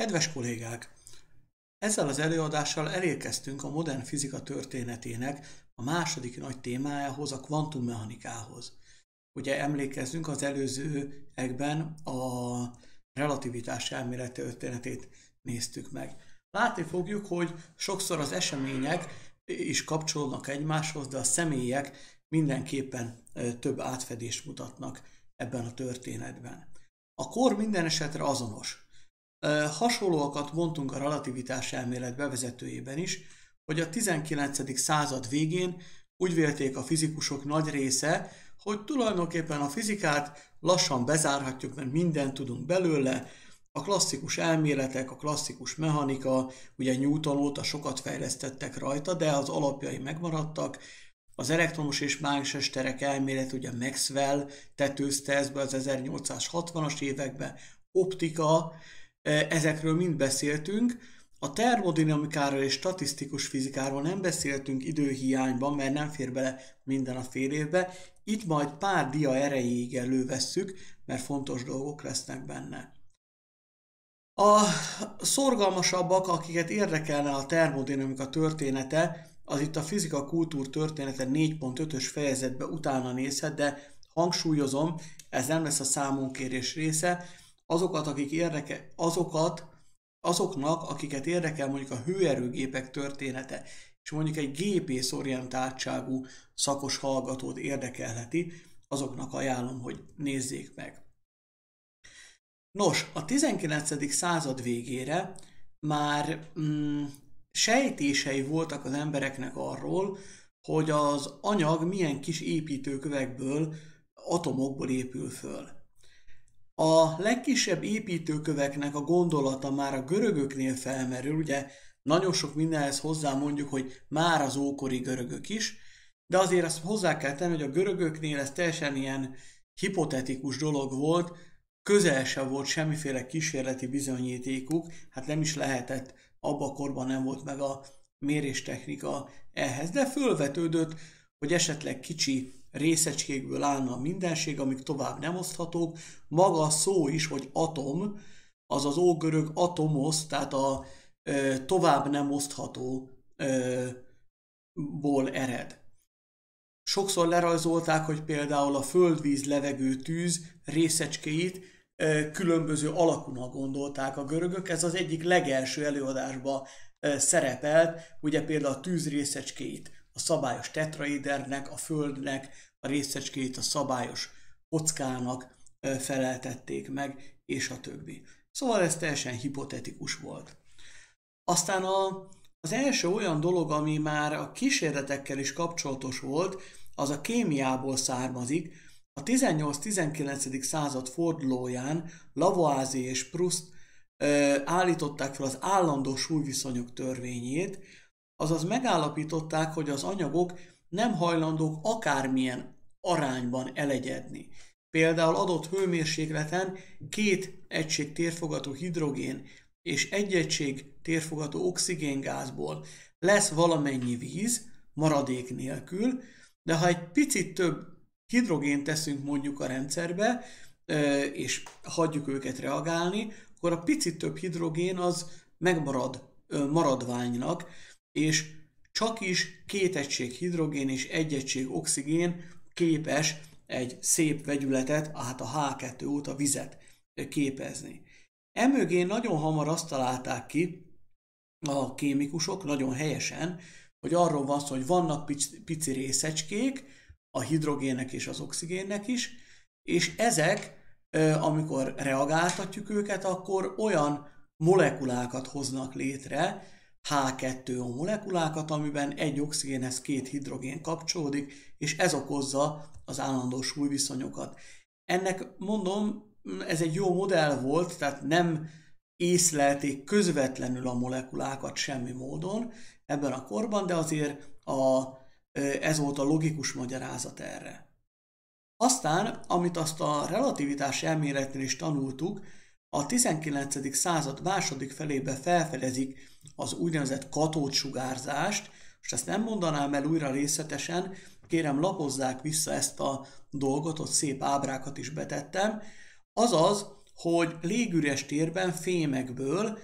Kedves kollégák! Ezzel az előadással elérkeztünk a modern fizika történetének a második nagy témájához, a kvantummechanikához. Ugye emlékezzünk az előző ekben a relativitás elmélet történetét néztük meg. Látni fogjuk, hogy sokszor az események is kapcsolódnak egymáshoz, de a személyek mindenképpen több átfedést mutatnak ebben a történetben. A kor minden esetre azonos. Hasonlóakat mondtunk a relativitás elmélet bevezetőjében is, hogy a 19. század végén úgy vélték a fizikusok nagy része, hogy tulajdonképpen a fizikát lassan bezárhatjuk, mert mindent tudunk belőle, a klasszikus elméletek, a klasszikus mechanika, ugye Newton óta sokat fejlesztettek rajta, de az alapjai megmaradtak, az elektromos és mágneses terek elmélet, ugye Maxwell tetőzte ezt be az 1860-as években, optika, ezekről mind beszéltünk. A termodinamikáról és statisztikus fizikáról nem beszéltünk időhiányban, mert nem fér bele minden a fél évbe. Itt majd pár dia erejéig elővesszük, mert fontos dolgok lesznek benne. A szorgalmasabbak, akiket érdekelne a termodinamika története, az itt a fizika kultúr története 4.5-ös fejezetbe utána nézhet, de hangsúlyozom, ez nem lesz a számunkérés része, azokat, akik érdeke, azokat, azoknak, akiket érdekel mondjuk a hőerőgépek története, és mondjuk egy gépész orientáltságú szakos hallgatót érdekelheti, azoknak ajánlom, hogy nézzék meg. Nos, a 19. század végére már mm, sejtései voltak az embereknek arról, hogy az anyag milyen kis építőkövekből, atomokból épül föl. A legkisebb építőköveknek a gondolata már a görögöknél felmerül, ugye nagyon sok mindenhez hozzá mondjuk, hogy már az ókori görögök is, de azért azt hozzá kell tenni, hogy a görögöknél ez teljesen ilyen hipotetikus dolog volt, közel sem volt semmiféle kísérleti bizonyítékuk, hát nem is lehetett abba a korban nem volt meg a méréstechnika ehhez, de fölvetődött, hogy esetleg kicsi részecskékből állna a mindenség, amik tovább nem oszthatók. Maga a szó is, hogy atom, az az ógörög atomos, tehát a ö, tovább nem osztható ö, ból ered. Sokszor lerajzolták, hogy például a földvíz, levegő, tűz részecskéit különböző alakúnak gondolták a görögök. Ez az egyik legelső előadásban szerepelt, ugye például a tűz részecskéit szabályos tetraidernek, a földnek, a részecskéit a szabályos kockának feleltették meg, és a többi. Szóval ez teljesen hipotetikus volt. Aztán a, az első olyan dolog, ami már a kísérletekkel is kapcsolatos volt, az a kémiából származik, a 18-19. század fordulóján Lavoisier és Proust ö, állították fel az állandó súlyviszonyok törvényét, azaz megállapították, hogy az anyagok nem hajlandók akármilyen arányban elegyedni. Például adott hőmérsékleten két egység térfogatú hidrogén és egy egység térfogatú oxigéngázból lesz valamennyi víz, maradék nélkül, de ha egy picit több hidrogént teszünk mondjuk a rendszerbe, és hagyjuk őket reagálni, akkor a picit több hidrogén az megmarad maradványnak, és csak is két egység hidrogén és egy egység oxigén képes egy szép vegyületet, hát a H2-ot, a vizet képezni. Emögén nagyon hamar azt találták ki a kémikusok, nagyon helyesen, hogy arról van szó, hogy vannak pici részecskék, a hidrogének és az oxigénnek is, és ezek, amikor reagáltatjuk őket, akkor olyan molekulákat hoznak létre, H2O molekulákat, amiben egy oxigénhez két hidrogén kapcsolódik, és ez okozza az állandó súlyviszonyokat. Ennek mondom, ez egy jó modell volt, tehát nem észlelték közvetlenül a molekulákat semmi módon ebben a korban, de azért a ez volt a logikus magyarázat erre. Aztán, amit azt a relativitás elméletnél is tanultuk, a 19. század második felébe felfedezik az úgynevezett katódsugárzást, és ezt nem mondanám el újra részletesen, kérem lapozzák vissza ezt a dolgot, ott szép ábrákat is betettem, azaz, hogy légüres térben fémekből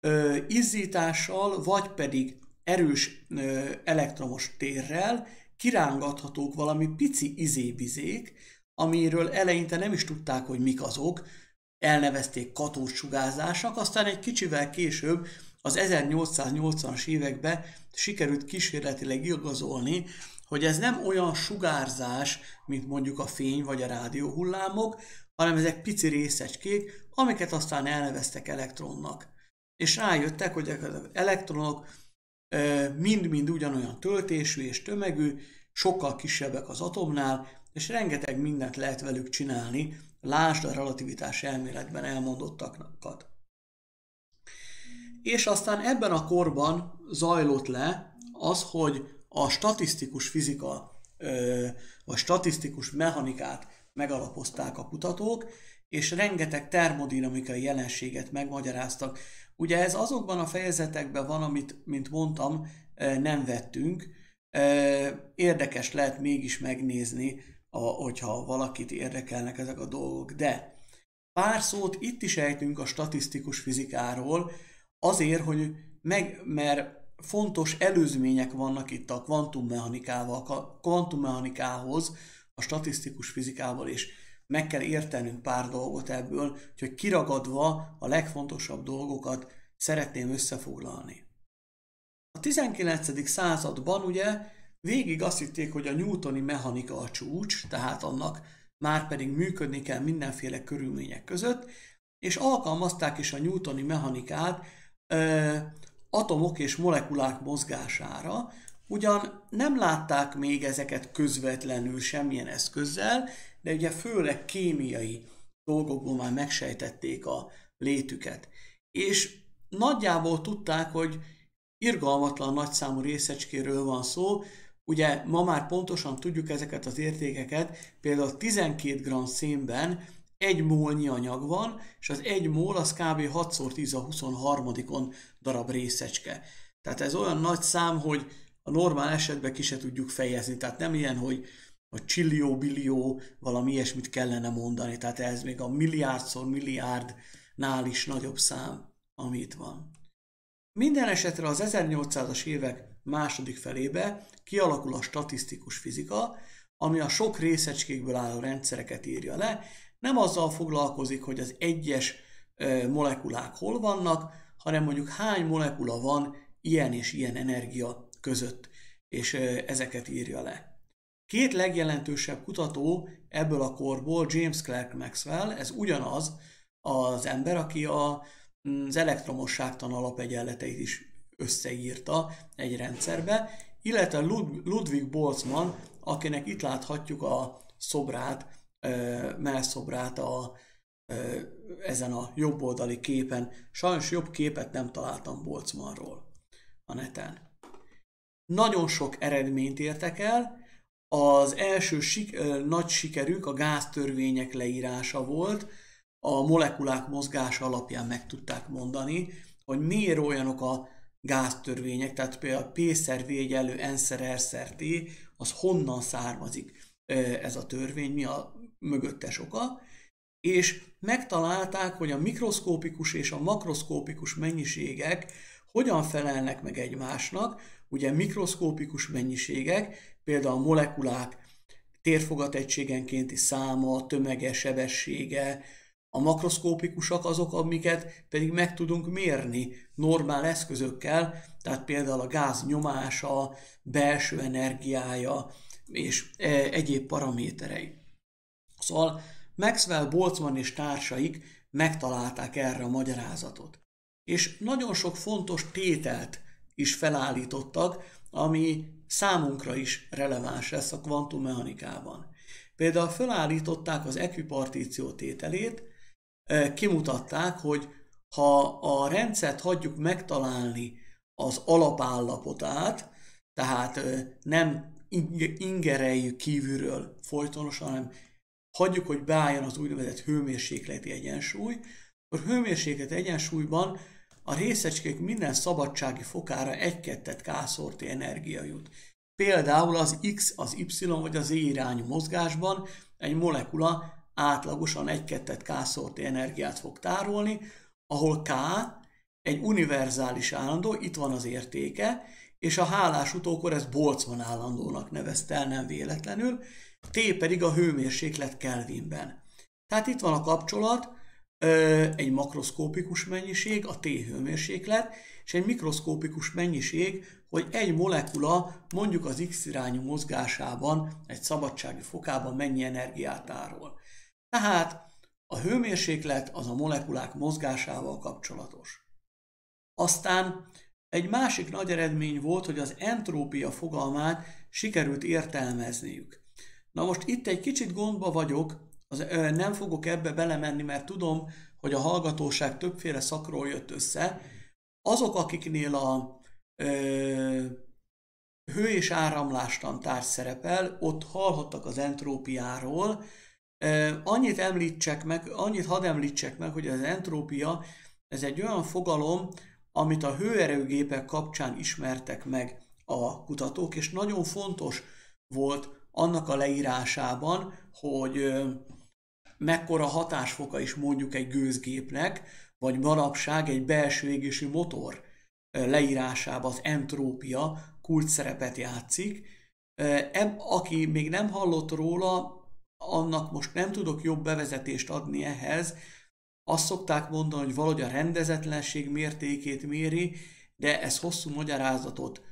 ö, izzítással, vagy pedig erős ö, elektromos térrel kirángathatók valami pici izébizék, amiről eleinte nem is tudták, hogy mik azok, elnevezték katósugárzásnak, aztán egy kicsivel később az 1880-as években sikerült kísérletileg igazolni, hogy ez nem olyan sugárzás, mint mondjuk a fény vagy a rádióhullámok, hanem ezek pici részecskék, amiket aztán elneveztek elektronnak. És rájöttek, hogy az elektronok mind-mind ugyanolyan töltésű és tömegű, sokkal kisebbek az atomnál, és rengeteg mindent lehet velük csinálni, lásd a relativitás elméletben elmondottakat. És aztán ebben a korban zajlott le az, hogy a statisztikus fizika, vagy statisztikus mechanikát megalapozták a kutatók, és rengeteg termodinamikai jelenséget megmagyaráztak. Ugye ez azokban a fejezetekben van, amit, mint mondtam, nem vettünk. Érdekes lehet mégis megnézni, hogyha valakit érdekelnek ezek a dolgok. De pár szót itt is ejtünk a statisztikus fizikáról, azért, hogy meg, mert fontos előzmények vannak itt a kvantummechanikával, kvantummechanikához, a statisztikus fizikával is meg kell értenünk pár dolgot ebből, hogy kiragadva a legfontosabb dolgokat szeretném összefoglalni. A 19. században ugye végig azt hitték, hogy a newtoni mechanika a csúcs, tehát annak már pedig működni kell mindenféle körülmények között, és alkalmazták is a newtoni mechanikát ö, atomok és molekulák mozgására, ugyan nem látták még ezeket közvetlenül semmilyen eszközzel, de ugye főleg kémiai dolgokból már megsejtették a létüket. És nagyjából tudták, hogy irgalmatlan nagyszámú részecskéről van szó, ugye ma már pontosan tudjuk ezeket az értékeket, például 12 g szénben egy mólnyi anyag van, és az egy mól az kb. 6x10 a 23 darab részecske. Tehát ez olyan nagy szám, hogy a normál esetben ki se tudjuk fejezni. Tehát nem ilyen, hogy a csillió, billió, valami ilyesmit kellene mondani. Tehát ez még a milliárdszor milliárdnál is nagyobb szám, ami itt van. Minden esetre az 1800-as évek második felébe kialakul a statisztikus fizika, ami a sok részecskékből álló rendszereket írja le, nem azzal foglalkozik, hogy az egyes molekulák hol vannak, hanem mondjuk hány molekula van ilyen és ilyen energia között, és ezeket írja le. Két legjelentősebb kutató ebből a korból, James Clerk Maxwell, ez ugyanaz az ember, aki az elektromosságtan alapegyenleteit is összeírta egy rendszerbe, illetve Ludwig Boltzmann, akinek itt láthatjuk a szobrát, mellszobrát a, ezen a jobb oldali képen. Sajnos jobb képet nem találtam Boltzmannról a neten. Nagyon sok eredményt értek el, az első sik, nagy sikerük a gáztörvények leírása volt, a molekulák mozgása alapján meg tudták mondani, hogy miért olyanok a gáztörvények, tehát például P szer V N szer R az honnan származik ez a törvény, mi a mögöttes oka, és megtalálták, hogy a mikroszkópikus és a makroszkópikus mennyiségek hogyan felelnek meg egymásnak, ugye mikroszkópikus mennyiségek, például a molekulák térfogategységenkénti száma, tömege, sebessége, a makroszkópikusak azok, amiket pedig meg tudunk mérni normál eszközökkel, tehát például a gáz nyomása, belső energiája és e, egyéb paraméterei. Szóval Maxwell, Boltzmann és társaik megtalálták erre a magyarázatot. És nagyon sok fontos tételt is felállítottak, ami számunkra is releváns lesz a kvantummechanikában. Például felállították az ekvipartíció tételét, kimutatták, hogy ha a rendszert hagyjuk megtalálni az alapállapotát, tehát nem ingereljük kívülről folytonosan, hanem hagyjuk, hogy beálljon az úgynevezett hőmérsékleti egyensúly, akkor hőmérséklet egyensúlyban a részecskék minden szabadsági fokára egy-kettet kászorti energia jut. Például az X, az Y vagy az Z irányú mozgásban egy molekula átlagosan 1-2 K energiát fog tárolni, ahol K egy univerzális állandó, itt van az értéke, és a hálás utókor ez Boltzmann állandónak nevezte el nem véletlenül, T pedig a hőmérséklet Kelvinben. Tehát itt van a kapcsolat, egy makroszkópikus mennyiség, a T hőmérséklet, és egy mikroszkópikus mennyiség, hogy egy molekula mondjuk az X irányú mozgásában, egy szabadsági fokában mennyi energiát tárol. Tehát a hőmérséklet az a molekulák mozgásával kapcsolatos. Aztán egy másik nagy eredmény volt, hogy az entrópia fogalmát sikerült értelmezniük. Na most itt egy kicsit gondba vagyok, az, ö, nem fogok ebbe belemenni, mert tudom, hogy a hallgatóság többféle szakról jött össze. Azok, akiknél a ö, hő és áramlástantár szerepel, ott hallhattak az entrópiáról. Annyit említsek meg, annyit hadd említsek meg, hogy az entrópia ez egy olyan fogalom, amit a hőerőgépek kapcsán ismertek meg a kutatók, és nagyon fontos volt annak a leírásában, hogy mekkora hatásfoka is mondjuk egy gőzgépnek, vagy manapság egy belső égési motor leírásában az entrópia kult szerepet játszik. Aki még nem hallott róla, annak most nem tudok jobb bevezetést adni ehhez. Azt szokták mondani, hogy valahogy a rendezetlenség mértékét méri, de ez hosszú magyarázatot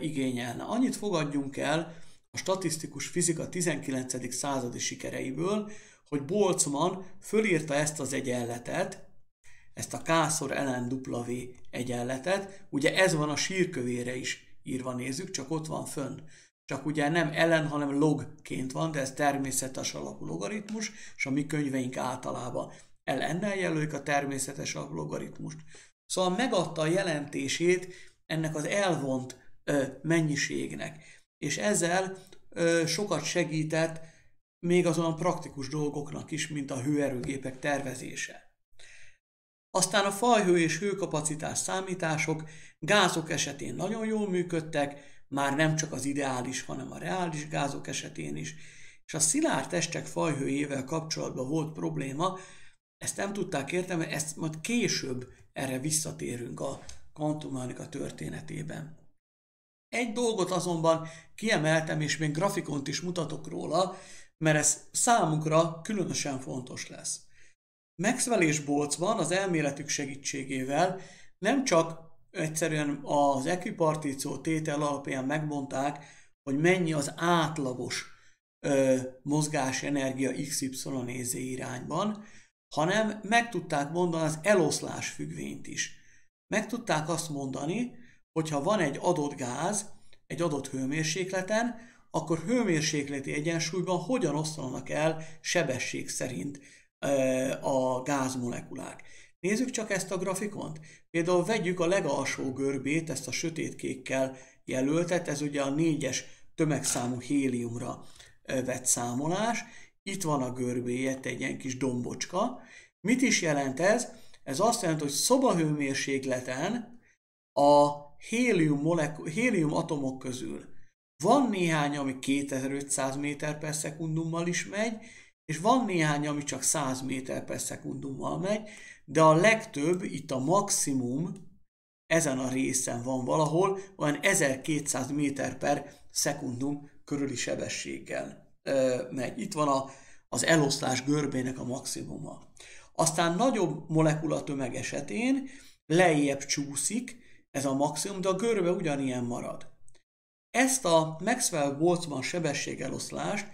igényelne. Annyit fogadjunk el a statisztikus fizika 19. századi sikereiből, hogy Boltzmann fölírta ezt az egyenletet, ezt a K-szor LNW egyenletet, ugye ez van a sírkövére is írva nézzük, csak ott van fönn. Csak ugye nem ellen, hanem logként van, de ez természetes alapú logaritmus, és a mi könyveink általában ellennel jelölik a természetes alapú logaritmust. Szóval megadta a jelentését ennek az elvont ö, mennyiségnek, és ezzel ö, sokat segített még azon praktikus dolgoknak is, mint a hőerőgépek tervezése. Aztán a fajhő és hőkapacitás számítások gázok esetén nagyon jól működtek, már nem csak az ideális, hanem a reális gázok esetén is, és a szilárd testek fajhőjével kapcsolatban volt probléma, ezt nem tudták érteni, ezt majd később erre visszatérünk a kvantummechanika történetében. Egy dolgot azonban kiemeltem, és még grafikont is mutatok róla, mert ez számunkra különösen fontos lesz. Maxwell és Boltzmann az elméletük segítségével nem csak egyszerűen az ekvipartíció tétel alapján megmondták, hogy mennyi az átlagos ö, mozgásenergia XY-EZ irányban, hanem meg tudták mondani az eloszlás függvényt is. Meg tudták azt mondani, hogy ha van egy adott gáz, egy adott hőmérsékleten, akkor hőmérsékleti egyensúlyban hogyan osztanak el sebesség szerint a gázmolekulák. Nézzük csak ezt a grafikont. Például vegyük a legalsó görbét, ezt a sötétkékkel jelöltet, ez ugye a négyes tömegszámú héliumra vett számolás. Itt van a görbéje, egy ilyen kis dombocska. Mit is jelent ez? Ez azt jelenti, hogy szobahőmérsékleten a hélium, molekul, hélium atomok közül van néhány, ami 2500 méter per szekundummal is megy, és van néhány, ami csak 100 méter per szekundummal megy, de a legtöbb, itt a maximum, ezen a részen van valahol, olyan 1200 méter per szekundum körüli sebességgel ö, megy. Itt van a, az eloszlás görbének a maximuma. Aztán nagyobb molekulatömeg esetén lejjebb csúszik ez a maximum, de a görbe ugyanilyen marad. Ezt a Maxwell-Boltzmann sebességeloszlást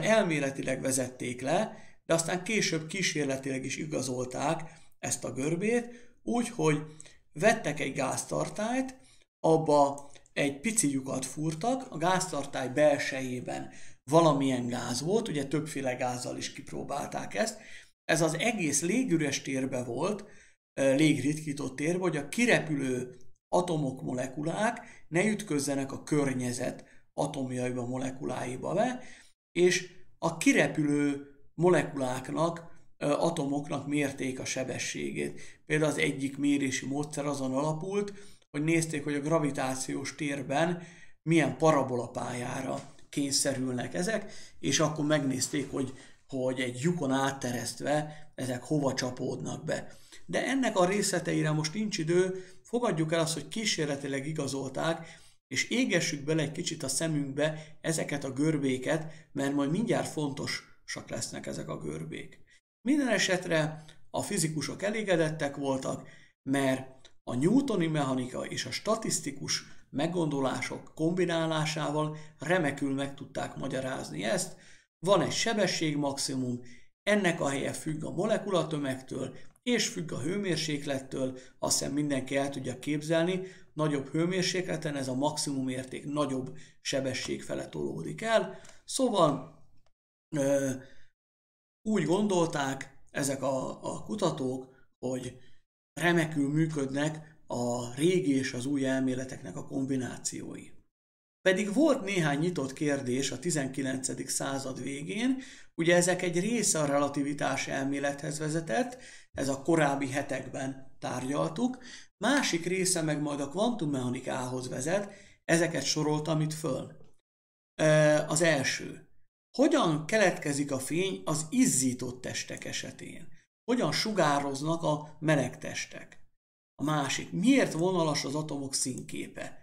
elméletileg vezették le, de aztán később kísérletileg is igazolták ezt a görbét, úgy, hogy vettek egy gáztartályt, abba egy pici lyukat fúrtak, a gáztartály belsejében valamilyen gáz volt, ugye többféle gázzal is kipróbálták ezt, ez az egész légüres térbe volt, légritkított térbe, hogy a kirepülő atomok, molekulák ne ütközzenek a környezet atomjaiba, molekuláiba be, és a kirepülő molekuláknak, atomoknak mérték a sebességét. Például az egyik mérési módszer azon alapult, hogy nézték, hogy a gravitációs térben milyen parabolapályára kényszerülnek ezek, és akkor megnézték, hogy hogy egy lyukon átteresztve ezek hova csapódnak be. De ennek a részleteire most nincs idő, fogadjuk el azt, hogy kísérletileg igazolták, és égessük bele egy kicsit a szemünkbe ezeket a görbéket, mert majd mindjárt fontosak lesznek ezek a görbék. Minden esetre a fizikusok elégedettek voltak, mert a newtoni mechanika és a statisztikus meggondolások kombinálásával remekül meg tudták magyarázni ezt. Van egy sebességmaximum, ennek a helye függ a molekulatömegtől, és függ a hőmérséklettől, azt hiszem mindenki el tudja képzelni, nagyobb hőmérsékleten ez a maximum érték nagyobb sebesség fele tolódik el. Szóval úgy gondolták ezek a, a kutatók, hogy remekül működnek a régi és az új elméleteknek a kombinációi. Pedig volt néhány nyitott kérdés a 19. század végén, ugye ezek egy része a relativitás elmélethez vezetett, ez a korábbi hetekben tárgyaltuk, másik része meg majd a kvantummechanikához vezet, ezeket soroltam itt föl. Az első. Hogyan keletkezik a fény az izzított testek esetén? Hogyan sugároznak a meleg testek? A másik. Miért vonalas az atomok színképe?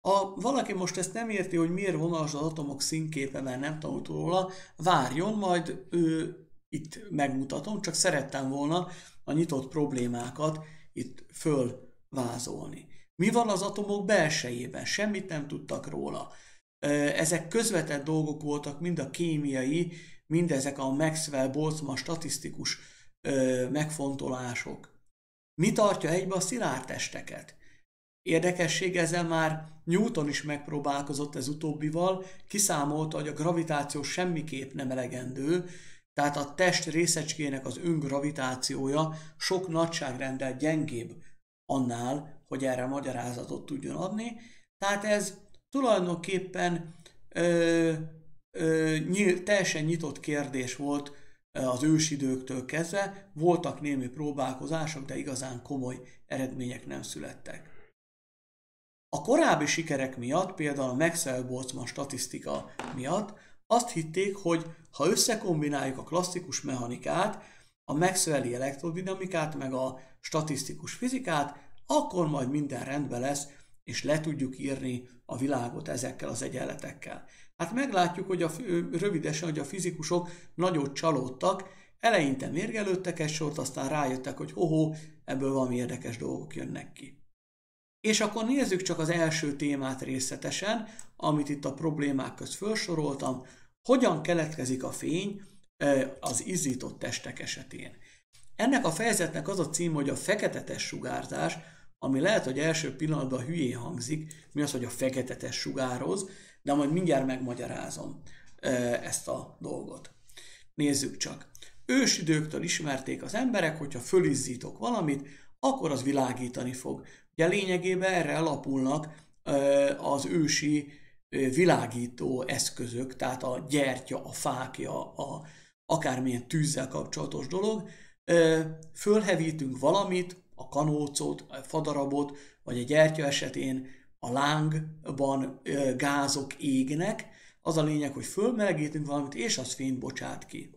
Ha valaki most ezt nem érti, hogy miért vonalas az atomok színképe, mert nem tanult róla, várjon, majd ő itt megmutatom, csak szerettem volna a nyitott problémákat itt fölvázolni. Mi van az atomok belsejében? Semmit nem tudtak róla. Ezek közvetett dolgok voltak, mind a kémiai, mind ezek a Maxwell-Boltzmann statisztikus megfontolások. Mi tartja egybe a szilárd testeket? Érdekesség ezzel már Newton is megpróbálkozott ez utóbbival, kiszámolta, hogy a gravitáció semmiképp nem elegendő, tehát a test részecskének az öngravitációja sok nagyságrendel gyengébb annál, hogy erre magyarázatot tudjon adni. Tehát ez tulajdonképpen ö, ö, nyíl, teljesen nyitott kérdés volt az ősidőktől kezdve. Voltak némi próbálkozások, de igazán komoly eredmények nem születtek. A korábbi sikerek miatt, például a Maxwell-Boltzmann statisztika miatt azt hitték, hogy ha összekombináljuk a klasszikus mechanikát, a Maxwelli elektrodinamikát, meg a statisztikus fizikát, akkor majd minden rendben lesz, és le tudjuk írni a világot ezekkel az egyenletekkel. Hát meglátjuk, hogy a, rövidesen, hogy a fizikusok nagyot csalódtak, eleinte mérgelődtek egy sort, aztán rájöttek, hogy hoho, ebből valami érdekes dolgok jönnek ki. És akkor nézzük csak az első témát részletesen, amit itt a problémák közt felsoroltam, hogyan keletkezik a fény az izzított testek esetén. Ennek a fejezetnek az a cím, hogy a feketetes sugárzás, ami lehet, hogy első pillanatban hülyén hangzik, mi az, hogy a feketetes sugároz, de majd mindjárt megmagyarázom ezt a dolgot. Nézzük csak. Ősidőktől ismerték az emberek, hogyha fölizzítok valamit, akkor az világítani fog. Ugye lényegében erre alapulnak az ősi világító eszközök, tehát a gyertya, a fákja, a akármilyen tűzzel kapcsolatos dolog. Fölhevítünk valamit, a kanócot, a fadarabot, vagy a gyertya esetén a lángban gázok égnek, az a lényeg, hogy fölmelegítünk valamit, és az fényt bocsát ki.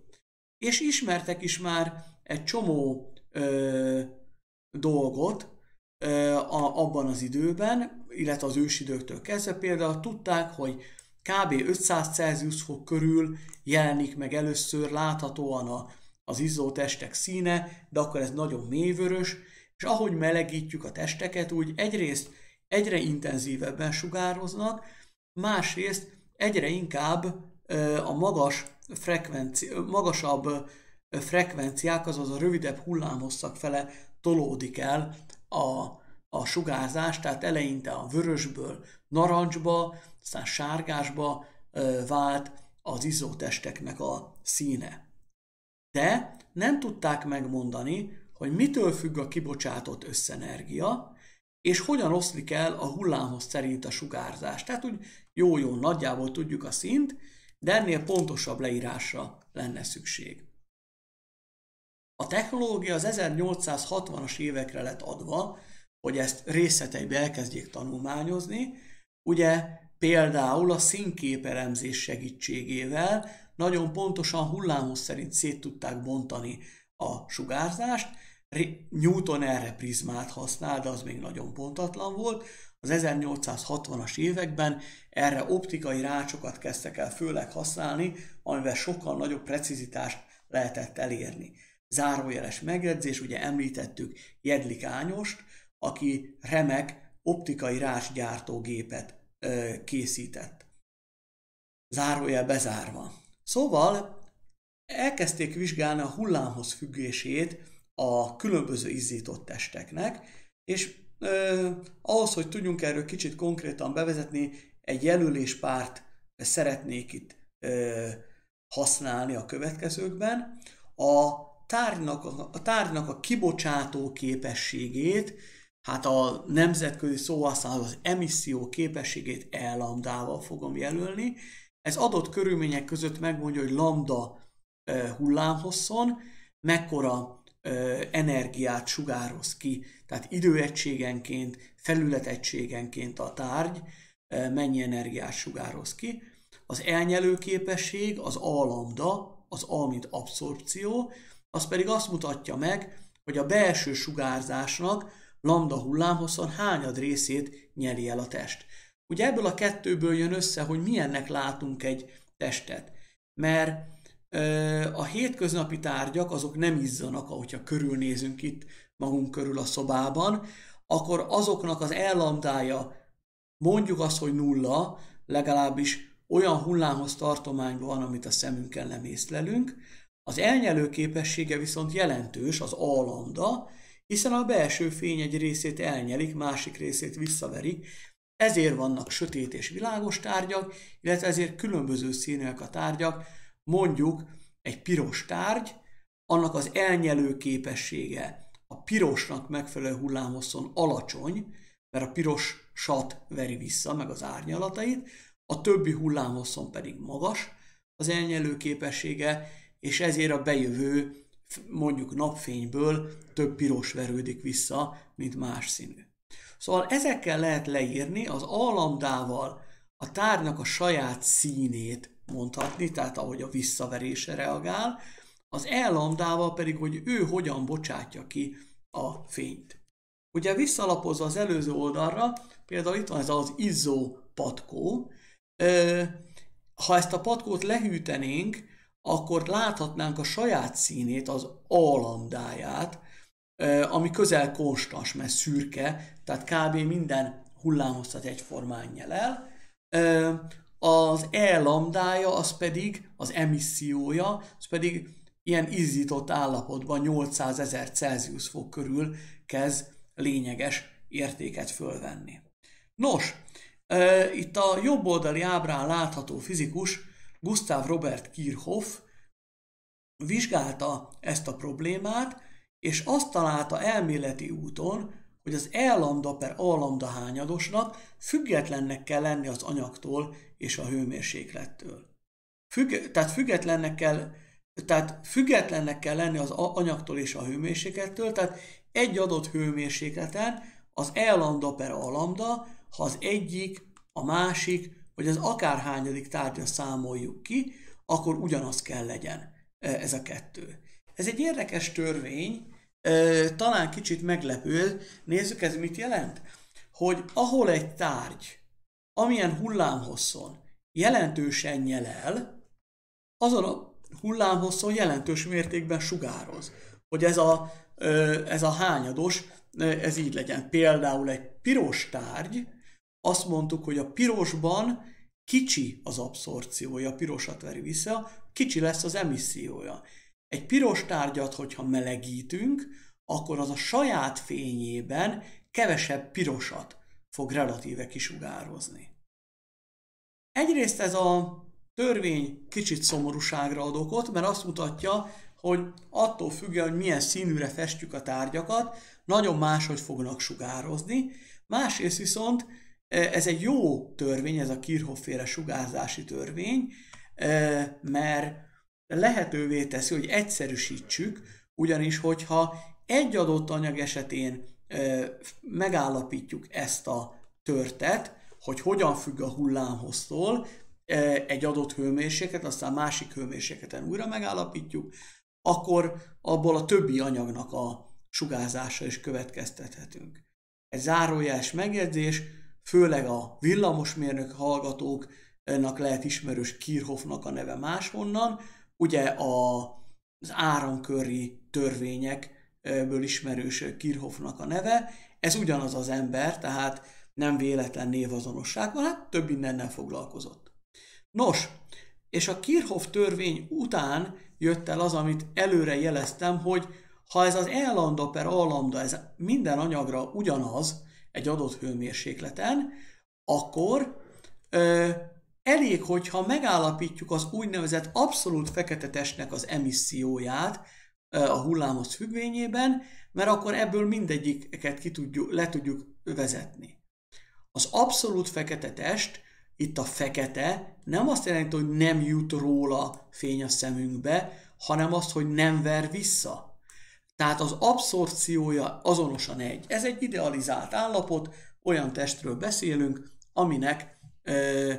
És ismertek is már egy csomó ö, dolgot, a, abban az időben, illetve az ősidőktől kezdve például tudták, hogy kb. 500 Celsius fok körül jelenik meg először láthatóan a, az izzó testek színe, de akkor ez nagyon mélyvörös, és ahogy melegítjük a testeket, úgy egyrészt egyre intenzívebben sugároznak, másrészt egyre inkább a magas frekvenci, magasabb frekvenciák, azaz a rövidebb hullámhosszak fele tolódik el a, a sugárzás, tehát eleinte a vörösből narancsba, aztán sárgásba vált az izzótesteknek a színe. De nem tudták megmondani, hogy mitől függ a kibocsátott összenergia, és hogyan oszlik el a hullámhoz szerint a sugárzás. Tehát úgy jó-jó nagyjából tudjuk a szint, de ennél pontosabb leírásra lenne szükség. A technológia az 1860-as évekre lett adva, hogy ezt részleteibe elkezdjék tanulmányozni. Ugye például a színképeremzés segítségével nagyon pontosan hullámhoz szerint szét tudták bontani a sugárzást. Newton erre prizmát használ, de az még nagyon pontatlan volt. Az 1860-as években erre optikai rácsokat kezdtek el főleg használni, amivel sokkal nagyobb precizitást lehetett elérni. Zárójeles megjegyzés, ugye említettük Jedlik Ányost, aki remek optikai rácsgyártógépet ö, készített. Zárójel bezárva. Szóval elkezdték vizsgálni a hullámhoz függését a különböző izzított testeknek, és ö, ahhoz, hogy tudjunk erről kicsit konkrétan bevezetni, egy jelöléspárt szeretnék itt ö, használni a következőkben. A tárgynak, a tárgynak a kibocsátó képességét, hát a nemzetközi szóhasználat az emisszió képességét E-lambdával fogom jelölni. Ez adott körülmények között megmondja, hogy lambda hullámhosszon mekkora energiát sugároz ki, tehát időegységenként, felületegységenként a tárgy mennyi energiát sugároz ki. Az elnyelő képesség, az A lambda, az A mint abszorpció, az pedig azt mutatja meg, hogy a belső sugárzásnak lambda hullámhosszon hányad részét nyeli el a test. Ugye ebből a kettőből jön össze, hogy milyennek látunk egy testet. Mert a hétköznapi tárgyak azok nem izzanak, ahogyha körülnézünk itt magunk körül a szobában, akkor azoknak az ellamdája mondjuk azt, hogy nulla, legalábbis olyan hullámhoz tartományban van, amit a szemünkkel nem észlelünk. Az elnyelő képessége viszont jelentős, az A lambda, hiszen a belső fény egy részét elnyelik, másik részét visszaverik, ezért vannak sötét és világos tárgyak, illetve ezért különböző színűek a tárgyak, mondjuk egy piros tárgy, annak az elnyelő képessége a pirosnak megfelelő hullámhosszon alacsony, mert a piros sat veri vissza, meg az árnyalatait, a többi hullámhosszon pedig magas az elnyelő képessége, és ezért a bejövő mondjuk napfényből több piros verődik vissza, mint más színű. Szóval ezekkel lehet leírni az alamdával a tárnak a saját színét mondhatni, tehát ahogy a visszaverése reagál, az ellamdával pedig, hogy ő hogyan bocsátja ki a fényt. Ugye visszalapozva az előző oldalra, például itt van ez az izzó patkó, ha ezt a patkót lehűtenénk, akkor láthatnánk a saját színét, az alamdáját, ami közel konstans, mert szürke, tehát kb. minden hullámhosszat egyformán nyelel. Az E lambdája, az pedig az emissziója, az pedig ilyen izzított állapotban 800 ezer Celsius fok körül kezd lényeges értéket fölvenni. Nos, itt a jobb oldali ábrán látható fizikus Gustav Robert Kirchhoff vizsgálta ezt a problémát, és azt találta elméleti úton, hogy az E lambda per A lambda hányadosnak függetlennek kell lenni az anyagtól és a hőmérséklettől. Függ, tehát függetlennek kell tehát függetlennek kell lenni az anyagtól és a hőmérséklettől, tehát egy adott hőmérsékleten az E lambda per A lambda, ha az egyik, a másik, vagy az akárhányadik tárgya számoljuk ki, akkor ugyanaz kell legyen e, ez a kettő. Ez egy érdekes törvény, talán kicsit meglepő. Nézzük, ez mit jelent? Hogy ahol egy tárgy, amilyen hullámhosszon jelentősen nyelel, azon a hullámhosszon jelentős mértékben sugároz. Hogy ez a, ez a hányados, ez így legyen. Például egy piros tárgy, azt mondtuk, hogy a pirosban kicsi az abszorciója, pirosat veri vissza, kicsi lesz az emissziója. Egy piros tárgyat, hogyha melegítünk, akkor az a saját fényében kevesebb pirosat fog relatíve kisugározni. Egyrészt ez a törvény kicsit szomorúságra ad okot, mert azt mutatja, hogy attól függően, hogy milyen színűre festjük a tárgyakat, nagyon máshogy fognak sugározni. Másrészt viszont ez egy jó törvény, ez a Kirchhoff-féle sugárzási törvény, mert lehetővé teszi, hogy egyszerűsítsük, ugyanis hogyha egy adott anyag esetén megállapítjuk ezt a törtet, hogy hogyan függ a hullámhoztól, egy adott hőmérséklet, aztán másik hőmérsékleten újra megállapítjuk, akkor abból a többi anyagnak a sugárzása is következtethetünk. Egy zárójeles megjegyzés, főleg a villamosmérnök hallgatóknak lehet ismerős Kirchhoffnak a neve máshonnan, ugye a, az áramköri törvényekből ismerős Kirchhoffnak a neve, ez ugyanaz az ember, tehát nem véletlen névazonosság van, hát több mindennel foglalkozott. Nos, és a Kirchhoff törvény után jött el az, amit előre jeleztem, hogy ha ez az E lambda per A lambda, ez minden anyagra ugyanaz egy adott hőmérsékleten, akkor ö, elég, hogyha megállapítjuk az úgynevezett abszolút fekete testnek az emisszióját a hullámhoz függvényében, mert akkor ebből mindegyiket ki tudjuk, le tudjuk vezetni. Az abszolút fekete test, itt a fekete, nem azt jelenti, hogy nem jut róla fény a szemünkbe, hanem azt, hogy nem ver vissza. Tehát az abszorciója azonosan egy. Ez egy idealizált állapot, olyan testről beszélünk, aminek, ö,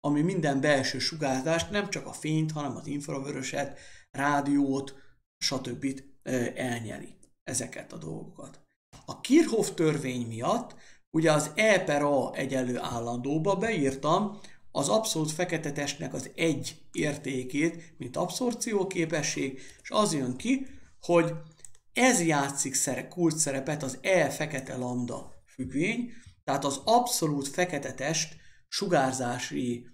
ami minden belső sugárzást, nem csak a fényt, hanem az infravöröset, rádiót, stb. Elnyeli ezeket a dolgokat. A Kirchhoff törvény miatt ugye az E per A egyenlő állandóba beírtam az abszolút fekete testnek az egy értékét, mint abszorció képesség, és az jön ki, hogy ez játszik szere, kult szerepet az E fekete lambda függvény, tehát az abszolút fekete test sugárzási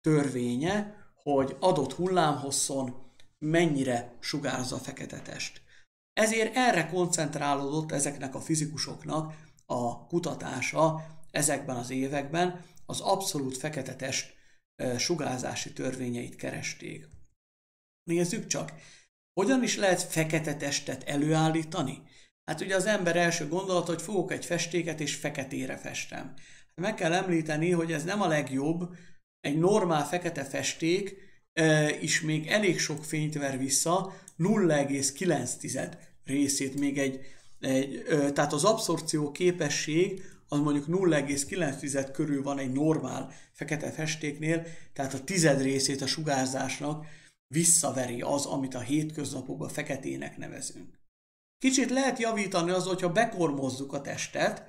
törvénye, hogy adott hullámhosszon mennyire sugárza a fekete test. Ezért erre koncentrálódott ezeknek a fizikusoknak a kutatása ezekben az években, az abszolút fekete test sugárzási törvényeit keresték. Nézzük csak, hogyan is lehet fekete testet előállítani? Hát ugye az ember első gondolat, hogy fogok egy festéket és feketére festem. Meg kell említeni, hogy ez nem a legjobb, egy normál fekete festék e, is még elég sok fényt ver vissza, 0,9 részét még egy, egy e, tehát az abszorció képesség az mondjuk 0,9 körül van egy normál fekete festéknél, tehát a tized részét a sugárzásnak visszaveri az, amit a hétköznapokban feketének nevezünk. Kicsit lehet javítani az, hogyha bekormozzuk a testet,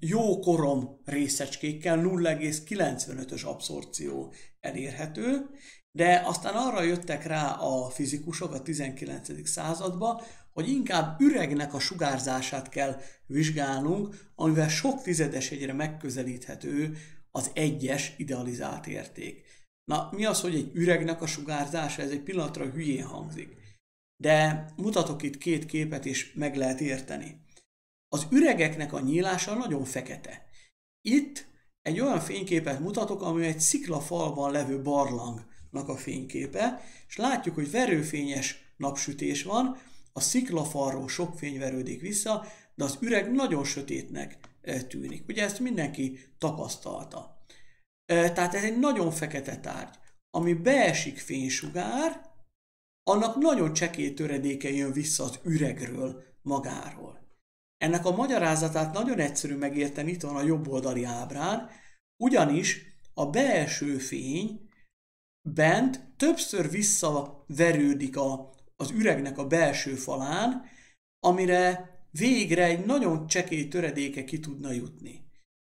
jó korom részecskékkel 0,95-ös abszorció elérhető, de aztán arra jöttek rá a fizikusok a 19. században, hogy inkább üregnek a sugárzását kell vizsgálnunk, amivel sok tizedes egyre megközelíthető az egyes idealizált érték. Na, mi az, hogy egy üregnek a sugárzása? Ez egy pillanatra hülyén hangzik. De mutatok itt két képet, és meg lehet érteni. Az üregeknek a nyílása nagyon fekete. Itt egy olyan fényképet mutatok, ami egy sziklafalban levő barlangnak a fényképe, és látjuk, hogy verőfényes napsütés van, a sziklafalról sok fény verődik vissza, de az üreg nagyon sötétnek eh, tűnik. Ugye ezt mindenki tapasztalta. Tehát ez egy nagyon fekete tárgy. Ami beesik fénysugár, annak nagyon csekély töredéke jön vissza az üregről magáról. Ennek a magyarázatát nagyon egyszerű megérteni, itt van a jobb oldali ábrán, ugyanis a belső fény bent többször visszaverődik a, az üregnek a belső falán, amire végre egy nagyon csekély töredéke ki tudna jutni.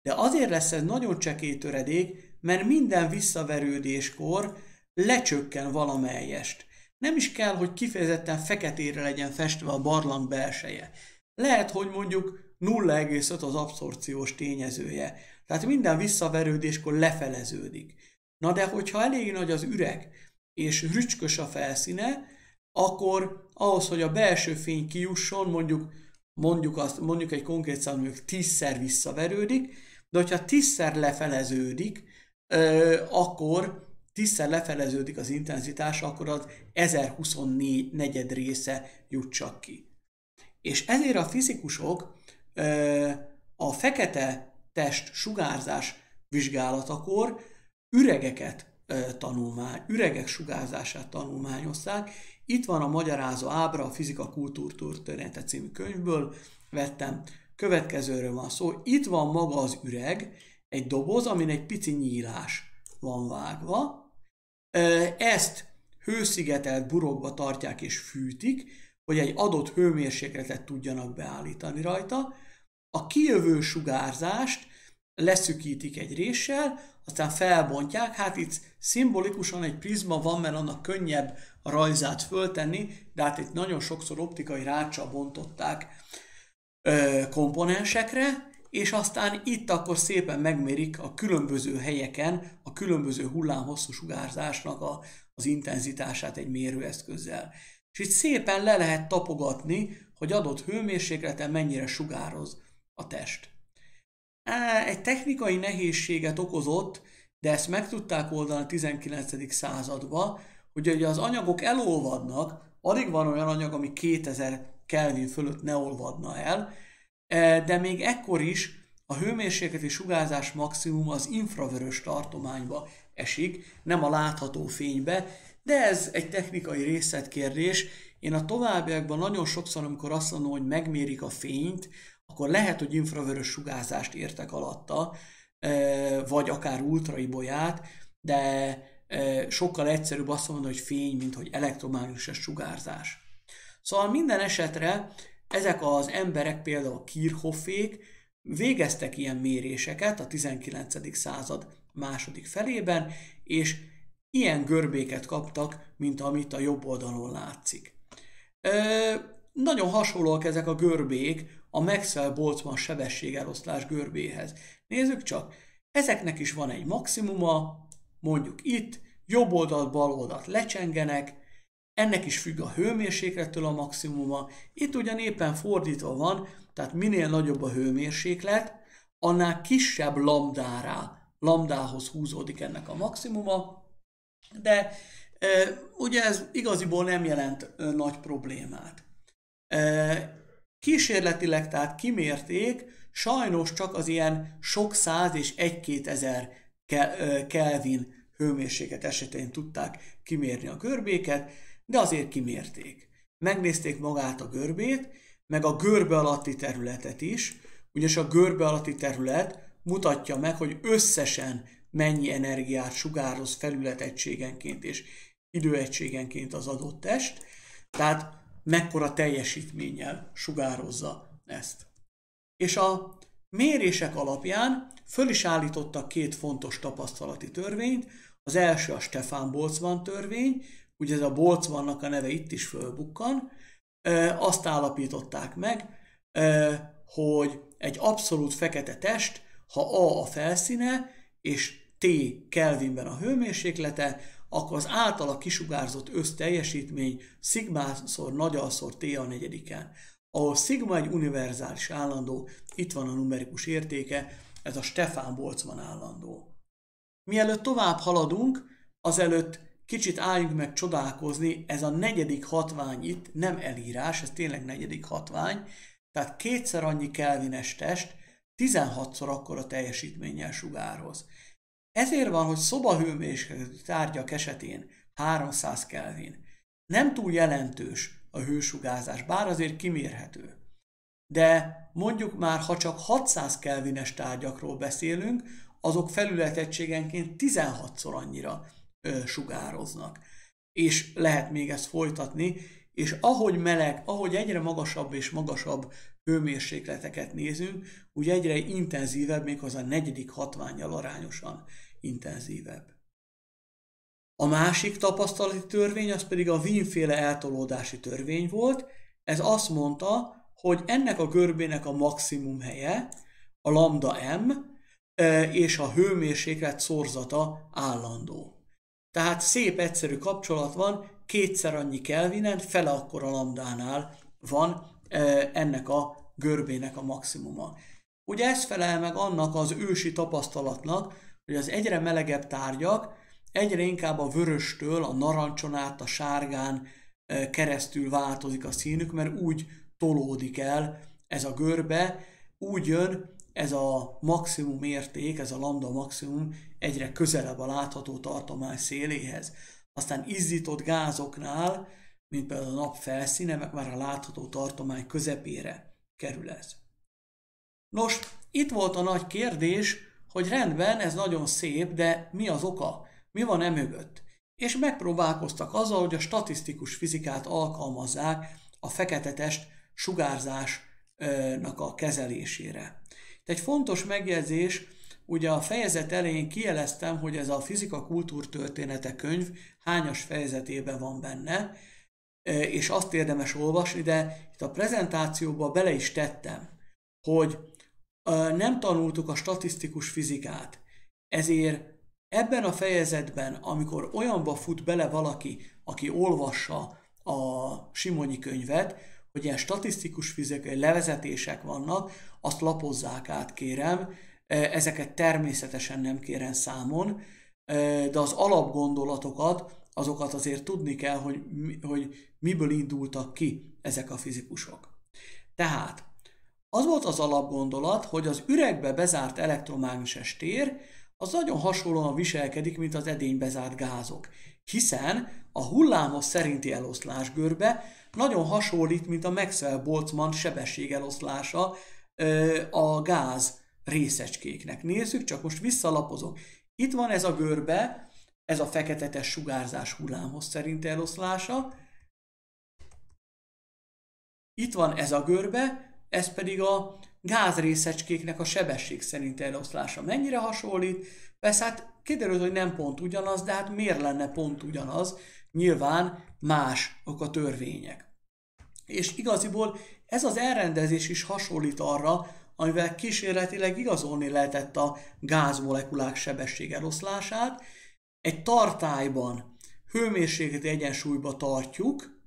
De azért lesz ez nagyon csekély töredék, mert minden visszaverődéskor lecsökken valamelyest. Nem is kell, hogy kifejezetten feketére legyen festve a barlang belseje. Lehet, hogy mondjuk 0,5 az abszorciós tényezője. Tehát minden visszaverődéskor lefeleződik. Na de hogyha elég nagy az üreg, és rücskös a felszíne, akkor ahhoz, hogy a belső fény kijusson, mondjuk, mondjuk, azt, mondjuk egy konkrét szám, mondjuk tízszer visszaverődik, de hogyha tízszer lefeleződik, akkor tízszer lefeleződik az intenzitás, akkor az 1024 negyed része jut csak ki. És ezért a fizikusok a fekete test sugárzás vizsgálatakor üregeket tanulmány, üregek sugárzását tanulmányozták. Itt van a magyarázó ábra a Fizika Kultúrtörténete című könyvből, vettem. Következőről van szó. Itt van maga az üreg, egy doboz, amin egy pici nyílás van vágva. Ezt hőszigetelt burokba tartják és fűtik, hogy egy adott hőmérsékletet tudjanak beállítani rajta. A kijövő sugárzást leszükítik egy réssel, aztán felbontják, hát itt szimbolikusan egy prizma van, mert annak könnyebb a rajzát föltenni, de hát itt nagyon sokszor optikai ráccsal bontották ö, komponensekre, és aztán itt akkor szépen megmérik a különböző helyeken a különböző hullámhosszú sugárzásnak a, az intenzitását egy mérőeszközzel. És itt szépen le lehet tapogatni, hogy adott hőmérsékleten mennyire sugároz a test. Egy technikai nehézséget okozott, de ezt meg tudták oldani a 19. században, hogy ugye az anyagok elolvadnak, alig van olyan anyag, ami 2000 Kelvin fölött ne olvadna el, e, de még ekkor is a hőmérsékleti sugárzás maximum az infravörös tartományba esik, nem a látható fénybe, de ez egy technikai részletkérdés. Én a továbbiakban nagyon sokszor, amikor azt mondom, hogy megmérik a fényt, akkor lehet, hogy infravörös sugárzást értek alatta, e, vagy akár ultraibolyát, de sokkal egyszerűbb azt mondani, hogy fény, mint hogy elektromágneses sugárzás. Szóval minden esetre ezek az emberek, például Kirchhoffék végeztek ilyen méréseket a 19. század második felében, és ilyen görbéket kaptak, mint amit a jobb oldalon látszik. Ö, nagyon hasonlóak ezek a görbék a Maxwell-Boltzmann sebességeloszlás görbéhez. Nézzük csak, ezeknek is van egy maximuma, mondjuk itt, jobb oldalt, bal oldalt lecsengenek, ennek is függ a hőmérséklettől a maximuma, itt ugyan éppen fordítva van, tehát minél nagyobb a hőmérséklet, annál kisebb lambdára, lambdához húzódik ennek a maximuma, de ugye ez igaziból nem jelent nagy problémát. Kísérletileg tehát kimérték, sajnos csak az ilyen sok száz és egy-két ezer Kelvin hőmérséklet esetén tudták kimérni a görbéket, de azért kimérték. Megnézték magát a görbét, meg a görbe alatti területet is, ugyanis a görbe alatti terület mutatja meg, hogy összesen mennyi energiát sugároz felületegységenként és időegységenként az adott test, tehát mekkora teljesítménnyel sugározza ezt. És a mérések alapján föl is állítottak két fontos tapasztalati törvényt, az első a Stefan Boltzmann törvény, ugye ez a Boltzmannnak a neve itt is fölbukkan, azt állapították meg, hogy egy abszolút fekete test, ha A a felszíne, és T Kelvinben a hőmérséklete, akkor az általa kisugárzott összteljesítmény szigmaszor nagyalszor T a negyediken. Ahol szigma egy univerzális állandó, itt van a numerikus értéke, ez a Stefan Boltzmann állandó. Mielőtt tovább haladunk, azelőtt kicsit álljunk meg csodálkozni, ez a negyedik hatvány itt nem elírás, ez tényleg negyedik hatvány, tehát kétszer annyi kelvines test, 16-szor akkora teljesítménnyel sugároz. Ezért van, hogy szobahőmérsékletű tárgyak esetén 300 kelvin. Nem túl jelentős a hősugárzás, bár azért kimérhető. De mondjuk már, ha csak 600 kelvines tárgyakról beszélünk, azok felületegységenként 16-szor annyira ö, sugároznak. És lehet még ezt folytatni, és ahogy meleg, ahogy egyre magasabb és magasabb hőmérsékleteket nézünk, úgy egyre intenzívebb, méghozzá a negyedik hatványjal arányosan intenzívebb. A másik tapasztalati törvény az pedig a Wien-féle eltolódási törvény volt. Ez azt mondta, hogy ennek a görbének a maximum helye, a lambda m, és a hőmérséklet szorzata állandó. Tehát szép egyszerű kapcsolat van, kétszer annyi Kelvinen, fele akkor a lambdánál van ennek a görbének a maximuma. Ugye ez felel meg annak az ősi tapasztalatnak, hogy az egyre melegebb tárgyak egyre inkább a vöröstől a narancson át, a sárgán keresztül változik a színük, mert úgy tolódik el ez a görbe, úgy jön ez a maximum érték, ez a lambda maximum egyre közelebb a látható tartomány széléhez. Aztán izzított gázoknál, mint például a nap felszíne, meg már a látható tartomány közepére kerül ez. Nos, itt volt a nagy kérdés, hogy rendben, ez nagyon szép, de mi az oka? Mi van e mögött? És megpróbálkoztak azzal, hogy a statisztikus fizikát alkalmazzák a fekete test sugárzásnak a kezelésére. egy fontos megjegyzés, ugye a fejezet elején kijeleztem, hogy ez a fizika kultúrtörténete könyv hányas fejezetében van benne, és azt érdemes olvasni, de itt a prezentációba bele is tettem, hogy nem tanultuk a statisztikus fizikát, ezért ebben a fejezetben, amikor olyanba fut bele valaki, aki olvassa a Simonyi könyvet, hogy ilyen statisztikus fizikai levezetések vannak, azt lapozzák át, kérem, ezeket természetesen nem kérem számon, de az alapgondolatokat, azokat azért tudni kell, hogy, hogy miből indultak ki ezek a fizikusok. Tehát az volt az alapgondolat, hogy az üregbe bezárt elektromágneses tér az nagyon hasonlóan viselkedik, mint az edénybe zárt gázok, hiszen a hullámos szerinti eloszlásgörbe nagyon hasonlít, mint a Maxwell-Boltzmann sebességeloszlása a gáz részecskéknek. Nézzük, csak most visszalapozok. Itt van ez a görbe, ez a feketetes sugárzás hullámhoz szerinti eloszlása. Itt van ez a görbe, ez pedig a gázrészecskéknek a sebesség szerint eloszlása. Mennyire hasonlít? Persze hát kiderült, hogy nem pont ugyanaz, de hát miért lenne pont ugyanaz? Nyilván mások a törvények. És igaziból ez az elrendezés is hasonlít arra, amivel kísérletileg igazolni lehetett a gázmolekulák sebesség eloszlását. Egy tartályban hőmérsékleti egyensúlyba tartjuk,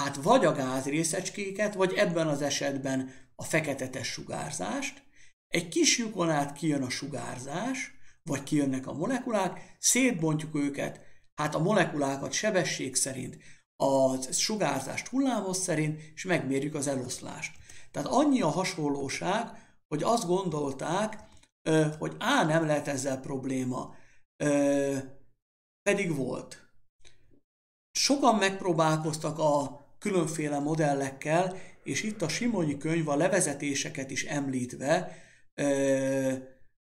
Hát vagy a gázrészecskéket, vagy ebben az esetben a feketetes sugárzást, egy kis lyukon át kijön a sugárzás, vagy kijönnek a molekulák, szétbontjuk őket, hát a molekulákat sebesség szerint, a sugárzást hullámos szerint, és megmérjük az eloszlást. Tehát annyi a hasonlóság, hogy azt gondolták, hogy á, nem lehet ezzel probléma, pedig volt. Sokan megpróbálkoztak a különféle modellekkel, és itt a Simonyi könyv a levezetéseket is említve ö,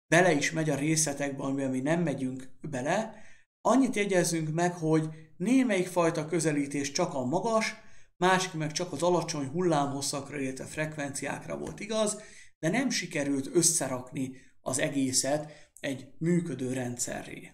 bele is megy a részletekbe, amiben mi nem megyünk bele. Annyit jegyezzünk meg, hogy némelyik fajta közelítés csak a magas, másik meg csak az alacsony hullámhosszakra, illetve frekvenciákra volt igaz, de nem sikerült összerakni az egészet egy működő rendszerré.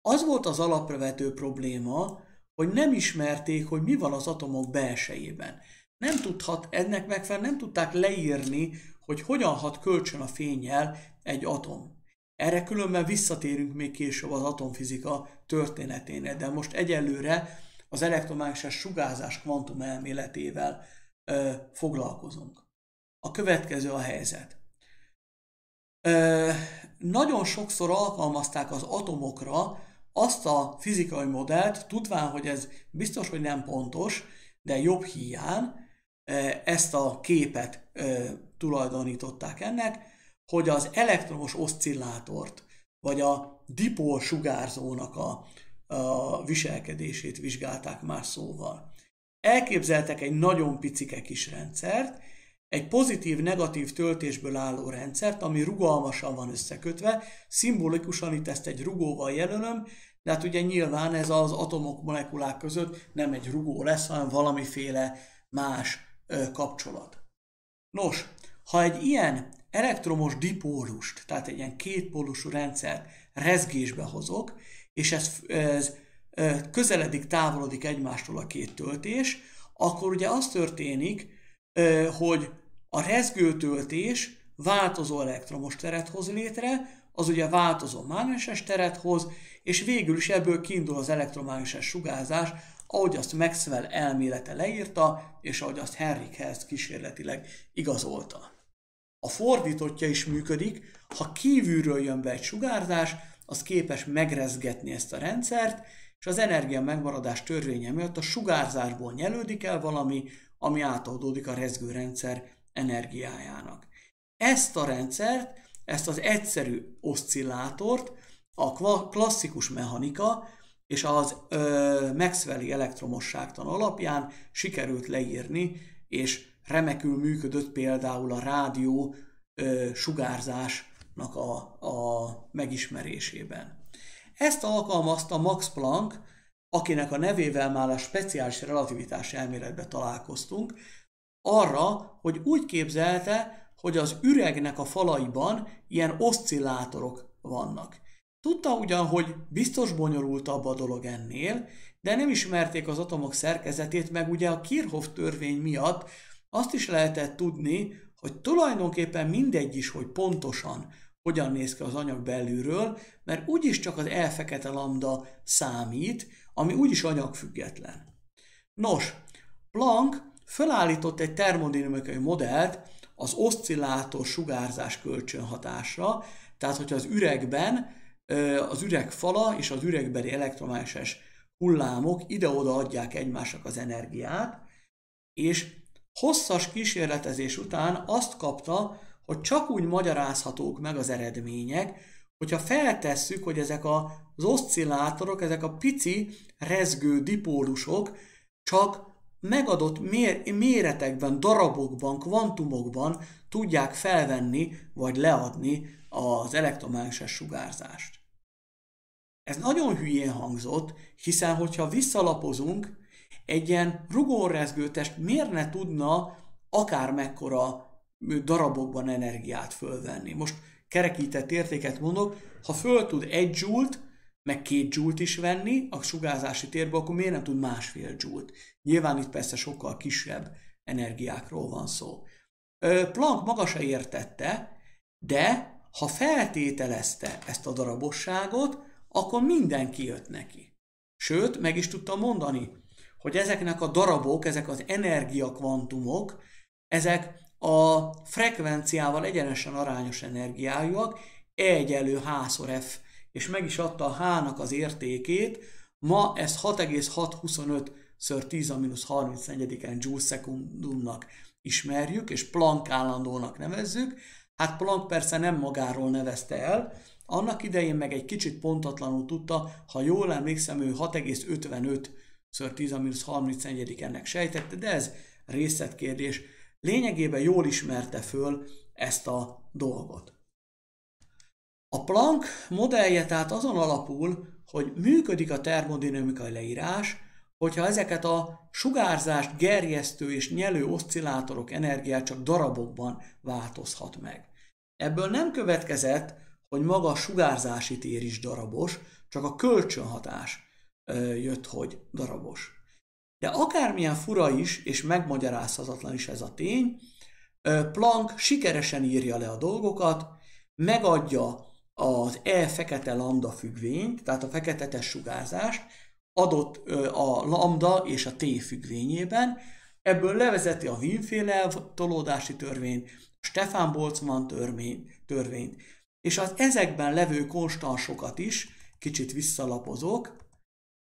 Az volt az alapvető probléma, hogy nem ismerték, hogy mi van az atomok belsejében. Nem tudhat, ennek megfelelően nem tudták leírni, hogy hogyan hat kölcsön a fényjel egy atom. Erre különben visszatérünk még később az atomfizika történeténél, de most egyelőre az elektromágneses sugárzás kvantum elméletével ö, foglalkozunk. A következő a helyzet. Ö, nagyon sokszor alkalmazták az atomokra azt a fizikai modellt, tudván, hogy ez biztos, hogy nem pontos, de jobb hiány, e, ezt a képet e, tulajdonították ennek, hogy az elektromos oszcillátort, vagy a dipol sugárzónak a, a viselkedését vizsgálták más szóval. Elképzeltek egy nagyon picike kis rendszert, egy pozitív-negatív töltésből álló rendszert, ami rugalmasan van összekötve, szimbolikusan itt ezt egy rugóval jelölöm, de hát ugye nyilván ez az atomok, molekulák között nem egy rugó lesz, hanem valamiféle más ö, kapcsolat. Nos, ha egy ilyen elektromos dipólust, tehát egy ilyen kétpólusú rendszer rezgésbe hozok, és ez, ez közeledik, távolodik egymástól a két töltés, akkor ugye az történik, hogy a rezgőtöltés változó elektromos teret hoz létre, az ugye változó mágneses teret hoz, és végül is ebből kiindul az elektromágneses sugárzás, ahogy azt Maxwell elmélete leírta, és ahogy azt Henrik Hertz kísérletileg igazolta. A fordítottja is működik, ha kívülről jön be egy sugárzás, az képes megrezgetni ezt a rendszert, és az energia megmaradás törvénye miatt a sugárzásból nyelődik el valami, ami átadódik a rezgőrendszer energiájának. Ezt a rendszert, ezt az egyszerű oszcillátort a klasszikus mechanika és az ö, Maxwelli elektromosságtan alapján sikerült leírni, és remekül működött például a rádió ö, sugárzás a, a megismerésében. Ezt alkalmazta Max Planck, akinek a nevével már a speciális relativitás elméletbe találkoztunk, arra, hogy úgy képzelte, hogy az üregnek a falaiban ilyen oszcillátorok vannak. Tudta ugyan, hogy biztos bonyolultabb a dolog ennél, de nem ismerték az atomok szerkezetét, meg ugye a Kirchhoff törvény miatt azt is lehetett tudni, hogy tulajdonképpen mindegy is, hogy pontosan hogyan néz ki az anyag belülről, mert úgyis csak az elfekete lambda számít, ami úgyis anyagfüggetlen. Nos, Planck felállított egy termodinamikai modellt az oszcillátor sugárzás kölcsönhatásra, tehát hogyha az üregben az üreg fala és az üregbeli elektromágneses hullámok ide-oda adják egymásnak az energiát, és hosszas kísérletezés után azt kapta, hogy csak úgy magyarázhatók meg az eredmények, hogyha feltesszük, hogy ezek az oszcillátorok, ezek a pici rezgő dipólusok csak megadott mér, méretekben, darabokban, kvantumokban tudják felvenni vagy leadni az elektromágneses sugárzást. Ez nagyon hülyén hangzott, hiszen hogyha visszalapozunk, egy ilyen rugórezgőtest miért ne tudna akár mekkora darabokban energiát fölvenni. Most kerekített értéket mondok, ha föl tud egy joule meg két joule is venni a sugárzási térbe, akkor miért nem tud másfél joule Nyilván itt persze sokkal kisebb energiákról van szó. Planck maga se értette, de ha feltételezte ezt a darabosságot, akkor mindenki jött neki. Sőt, meg is tudta mondani, hogy ezeknek a darabok, ezek az energiakvantumok, ezek a frekvenciával egyenesen arányos energiájúak, E egyelő H F, és meg is adta a H-nak az értékét, ma ez 6,625 ször 10 a mínusz 34-en joule szekundumnak ismerjük, és Planck állandónak nevezzük. Hát Planck persze nem magáról nevezte el, annak idején meg egy kicsit pontatlanul tudta, ha jól emlékszem, ő 6,55 ször 10 a mínusz 34 ennek sejtette, de ez részletkérdés. Lényegében jól ismerte föl ezt a dolgot. A Planck modellje tehát azon alapul, hogy működik a termodinamikai leírás, hogyha ezeket a sugárzást gerjesztő és nyelő oszcillátorok energiát csak darabokban változhat meg. Ebből nem következett, hogy maga a sugárzási tér is darabos, csak a kölcsönhatás jött, hogy darabos. De akármilyen fura is, és megmagyarázhatatlan is ez a tény, Planck sikeresen írja le a dolgokat, megadja az E fekete lambda függvényt, tehát a fekete sugárzást, adott a lambda és a T függvényében, ebből levezeti a Wien-féle tolódási törvényt, Stefan Boltzmann törvény, törvényt, és az ezekben levő konstansokat is kicsit visszalapozok,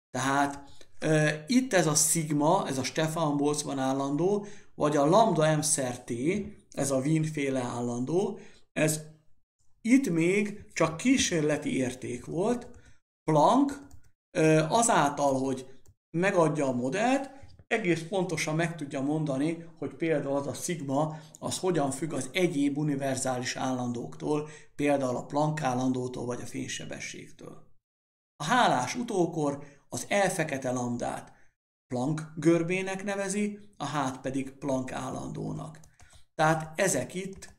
tehát e, itt ez a szigma, ez a Stefan Boltzmann állandó, vagy a lambda m t, ez a Wien-féle állandó, ez itt még csak kísérleti érték volt, Planck azáltal, hogy megadja a modellt, egész pontosan meg tudja mondani, hogy például az a szigma, az hogyan függ az egyéb univerzális állandóktól, például a Planck állandótól vagy a fénysebességtől. A hálás utókor az elfekete lambdát Planck görbének nevezi, a hát pedig Planck állandónak. Tehát ezek itt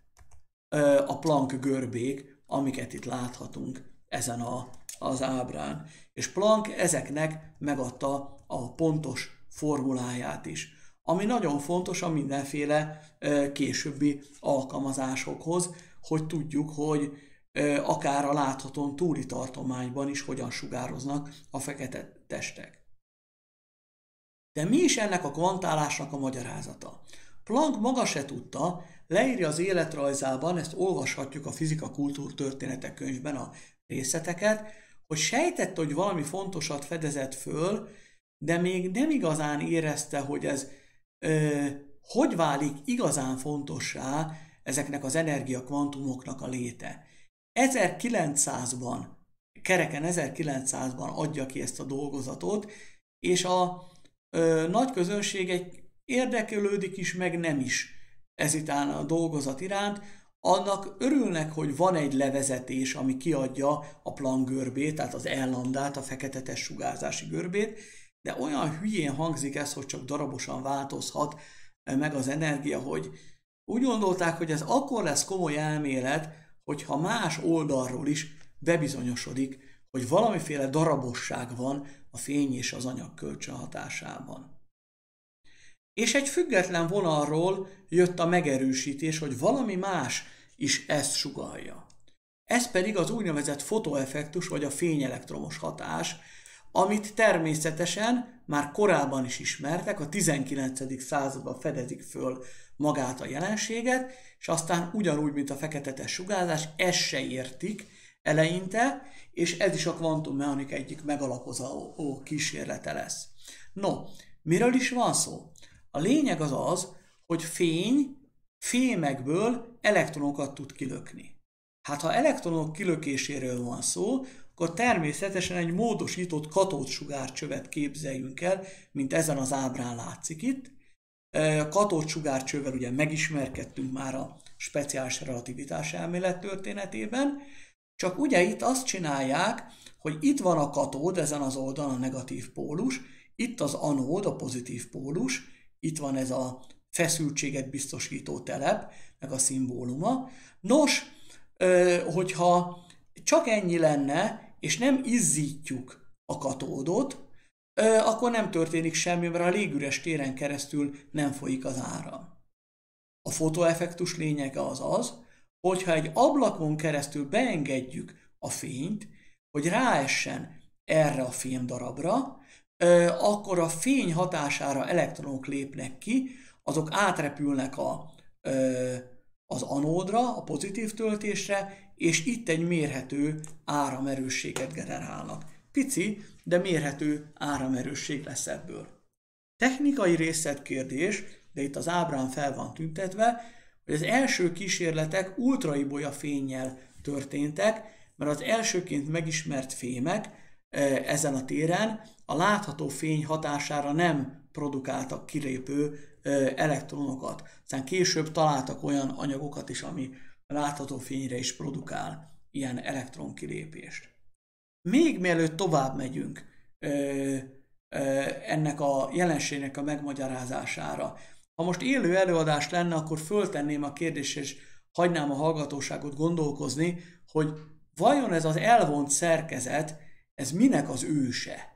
a Planck görbék, amiket itt láthatunk ezen a, az ábrán. És Planck ezeknek megadta a pontos formuláját is, ami nagyon fontos a mindenféle későbbi alkalmazásokhoz, hogy tudjuk, hogy akár a láthatón túli tartományban is hogyan sugároznak a fekete testek. De mi is ennek a kvantálásnak a magyarázata? Planck maga se tudta, leírja az életrajzában, ezt olvashatjuk a fizika kultúrtörténetek könyvben a részleteket, hogy sejtett, hogy valami fontosat fedezett föl, de még nem igazán érezte, hogy ez ö, hogy válik igazán fontossá ezeknek az energiakvantumoknak a léte. 1900-ban, kereken 1900-ban adja ki ezt a dolgozatot, és a ö, nagy közönség egy érdekelődik is, meg nem is ezután a dolgozat iránt. annak örülnek, hogy van egy levezetés, ami kiadja a plan görbét, tehát az ellandát, a fekete sugárzási görbét, de olyan hülyén hangzik ez, hogy csak darabosan változhat meg az energia, hogy úgy gondolták, hogy ez akkor lesz komoly elmélet, hogyha más oldalról is bebizonyosodik, hogy valamiféle darabosság van a fény és az anyag kölcsönhatásában. És egy független vonalról jött a megerősítés, hogy valami más is ezt sugalja. Ez pedig az úgynevezett fotoeffektus vagy a fényelektromos hatás, amit természetesen már korábban is ismertek, a 19. században fedezik föl magát a jelenséget, és aztán ugyanúgy, mint a feketetes sugárzás, ezt se értik eleinte, és ez is a kvantummechanika egyik megalapozó kísérlete lesz. No, miről is van szó? A lényeg az az, hogy fény fémekből elektronokat tud kilökni. Hát ha elektronok kilökéséről van szó, akkor természetesen egy módosított katódsugárcsövet képzeljünk el, mint ezen az ábrán látszik itt. A katódsugárcsővel ugye megismerkedtünk már a speciális relativitás elmélet történetében, csak ugye itt azt csinálják, hogy itt van a katód, ezen az oldalon a negatív pólus, itt az anód, a pozitív pólus, itt van ez a feszültséget biztosító telep, meg a szimbóluma. Nos, hogyha csak ennyi lenne, és nem izzítjuk a katódot, akkor nem történik semmi, mert a légüres téren keresztül nem folyik az áram. A fotoeffektus lényege az az, hogyha egy ablakon keresztül beengedjük a fényt, hogy ráessen erre a fémdarabra, akkor a fény hatására elektronok lépnek ki, azok átrepülnek a, az anódra, a pozitív töltésre, és itt egy mérhető áramerősséget generálnak. Pici, de mérhető áramerősség lesz ebből. Technikai részletkérdés, de itt az ábrán fel van tüntetve, hogy az első kísérletek ultraibolya fényjel történtek, mert az elsőként megismert fémek ezen a téren a látható fény hatására nem produkáltak kilépő elektronokat. Aztán később találtak olyan anyagokat is, ami látható fényre is produkál ilyen elektronkilépést. Még mielőtt tovább megyünk ennek a jelenségnek a megmagyarázására, ha most élő előadás lenne, akkor föltenném a kérdést, és hagynám a hallgatóságot gondolkozni, hogy vajon ez az elvont szerkezet, ez minek az őse?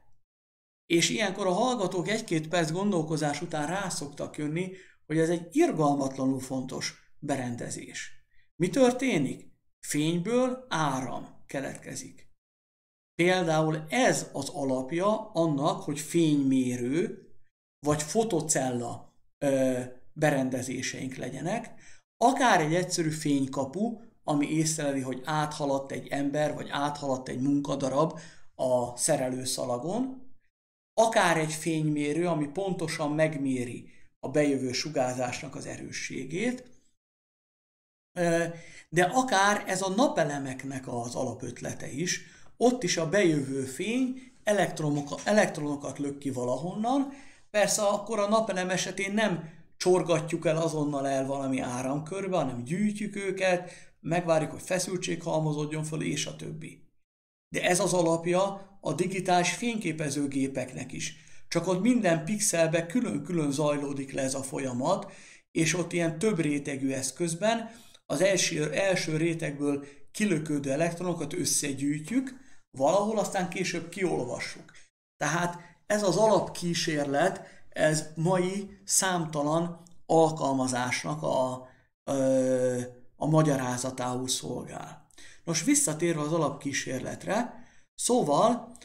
És ilyenkor a hallgatók egy-két perc gondolkozás után rászoktak jönni, hogy ez egy irgalmatlanul fontos berendezés. Mi történik? Fényből áram keletkezik. Például ez az alapja annak, hogy fénymérő vagy fotocella ö, berendezéseink legyenek, akár egy egyszerű fénykapu, ami észreveli, hogy áthaladt egy ember, vagy áthaladt egy munkadarab a szerelőszalagon, akár egy fénymérő, ami pontosan megméri a bejövő sugárzásnak az erősségét, de akár ez a napelemeknek az alapötlete is, ott is a bejövő fény elektronokat, lök ki valahonnan, persze akkor a napelem esetén nem csorgatjuk el azonnal el valami áramkörbe, hanem gyűjtjük őket, megvárjuk, hogy feszültség halmozódjon föl, és a többi. De ez az alapja a digitális fényképezőgépeknek is. Csak ott minden pixelbe külön-külön zajlódik le ez a folyamat, és ott ilyen több rétegű eszközben az első, első rétegből kilökődő elektronokat összegyűjtjük, valahol aztán később kiolvassuk. Tehát ez az alapkísérlet, ez mai számtalan alkalmazásnak a, a, a magyarázatául szolgál. Nos, visszatérve az alapkísérletre, szóval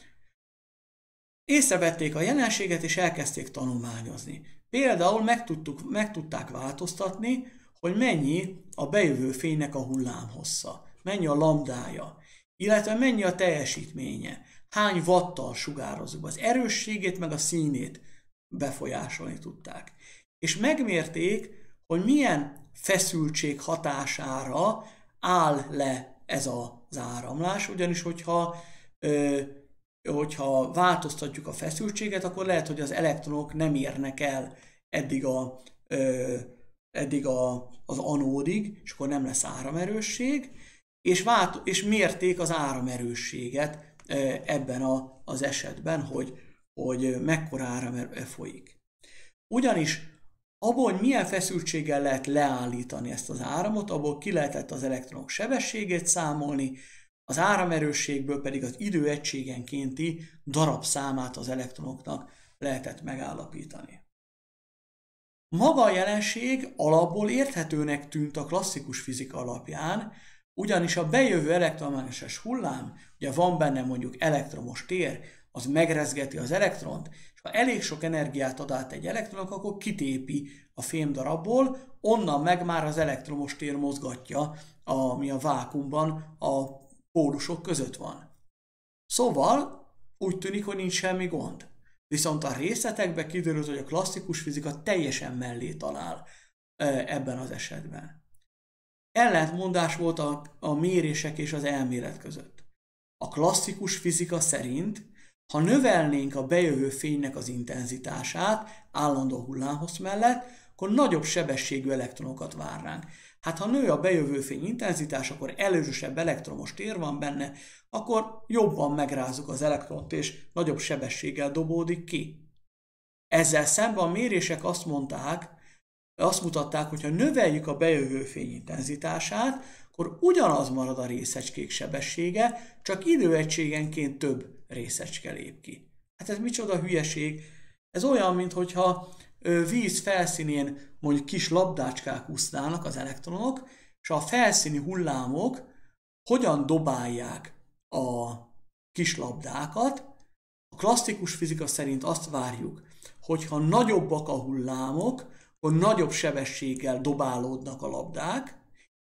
észrevették a jelenséget és elkezdték tanulmányozni. Például meg, tudtuk, meg tudták változtatni, hogy mennyi a bejövő fénynek a hullámhossza, mennyi a lambdája, illetve mennyi a teljesítménye, hány wattal sugározunk, az erősségét meg a színét befolyásolni tudták. És megmérték, hogy milyen feszültség hatására áll le ez az áramlás, ugyanis hogyha, ö, hogyha változtatjuk a feszültséget, akkor lehet, hogy az elektronok nem érnek el eddig a ö, eddig a, az anódig, és akkor nem lesz áramerősség, és, vált, és mérték az áramerősséget ebben a, az esetben, hogy, hogy mekkora áram folyik. Ugyanis abból, hogy milyen feszültséggel lehet leállítani ezt az áramot, abból ki lehetett az elektronok sebességét számolni, az áramerősségből pedig az idő egységenkénti darabszámát az elektronoknak lehetett megállapítani. Maga a jelenség alapból érthetőnek tűnt a klasszikus fizika alapján, ugyanis a bejövő elektromágneses hullám, ugye van benne mondjuk elektromos tér, az megrezgeti az elektront, ha elég sok energiát ad át egy elektronok, akkor kitépi a fémdarabból, onnan meg már az elektromos tér mozgatja, ami a vákumban a pólusok között van. Szóval úgy tűnik, hogy nincs semmi gond. Viszont a részletekbe kiderült, hogy a klasszikus fizika teljesen mellé talál ebben az esetben. Ellentmondás volt a, a mérések és az elmélet között. A klasszikus fizika szerint, ha növelnénk a bejövő fénynek az intenzitását állandó hullámhossz mellett, akkor nagyobb sebességű elektronokat várnánk. Hát ha nő a bejövő fény intenzitás, akkor előzősebb elektromos tér van benne, akkor jobban megrázzuk az elektront, és nagyobb sebességgel dobódik ki. Ezzel szemben a mérések azt mondták, azt mutatták, hogy ha növeljük a bejövő fény intenzitását, akkor ugyanaz marad a részecskék sebessége, csak időegységenként több részecske lép ki. Hát ez micsoda hülyeség. Ez olyan, mintha víz felszínén mondjuk kis labdácskák úsznának az elektronok, és a felszíni hullámok hogyan dobálják a kis labdákat. A klasszikus fizika szerint azt várjuk, hogyha nagyobbak a hullámok, hogy nagyobb sebességgel dobálódnak a labdák,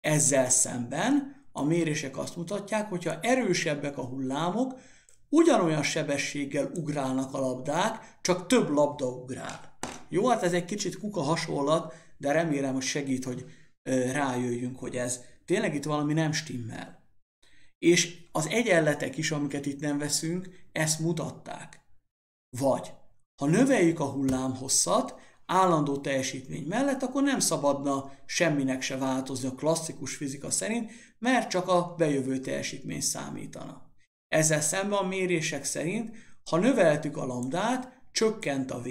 ezzel szemben a mérések azt mutatják, hogyha erősebbek a hullámok, ugyanolyan sebességgel ugrálnak a labdák, csak több labda ugrál. Jó, hát ez egy kicsit kuka hasonlat, de remélem, hogy segít, hogy rájöjjünk, hogy ez tényleg itt valami nem stimmel. És az egyenletek is, amiket itt nem veszünk, ezt mutatták. Vagy, ha növeljük a hullámhosszat, állandó teljesítmény mellett, akkor nem szabadna semminek se változni a klasszikus fizika szerint, mert csak a bejövő teljesítmény számítana. Ezzel szemben a mérések szerint, ha növeltük a lambdát, csökkent a V,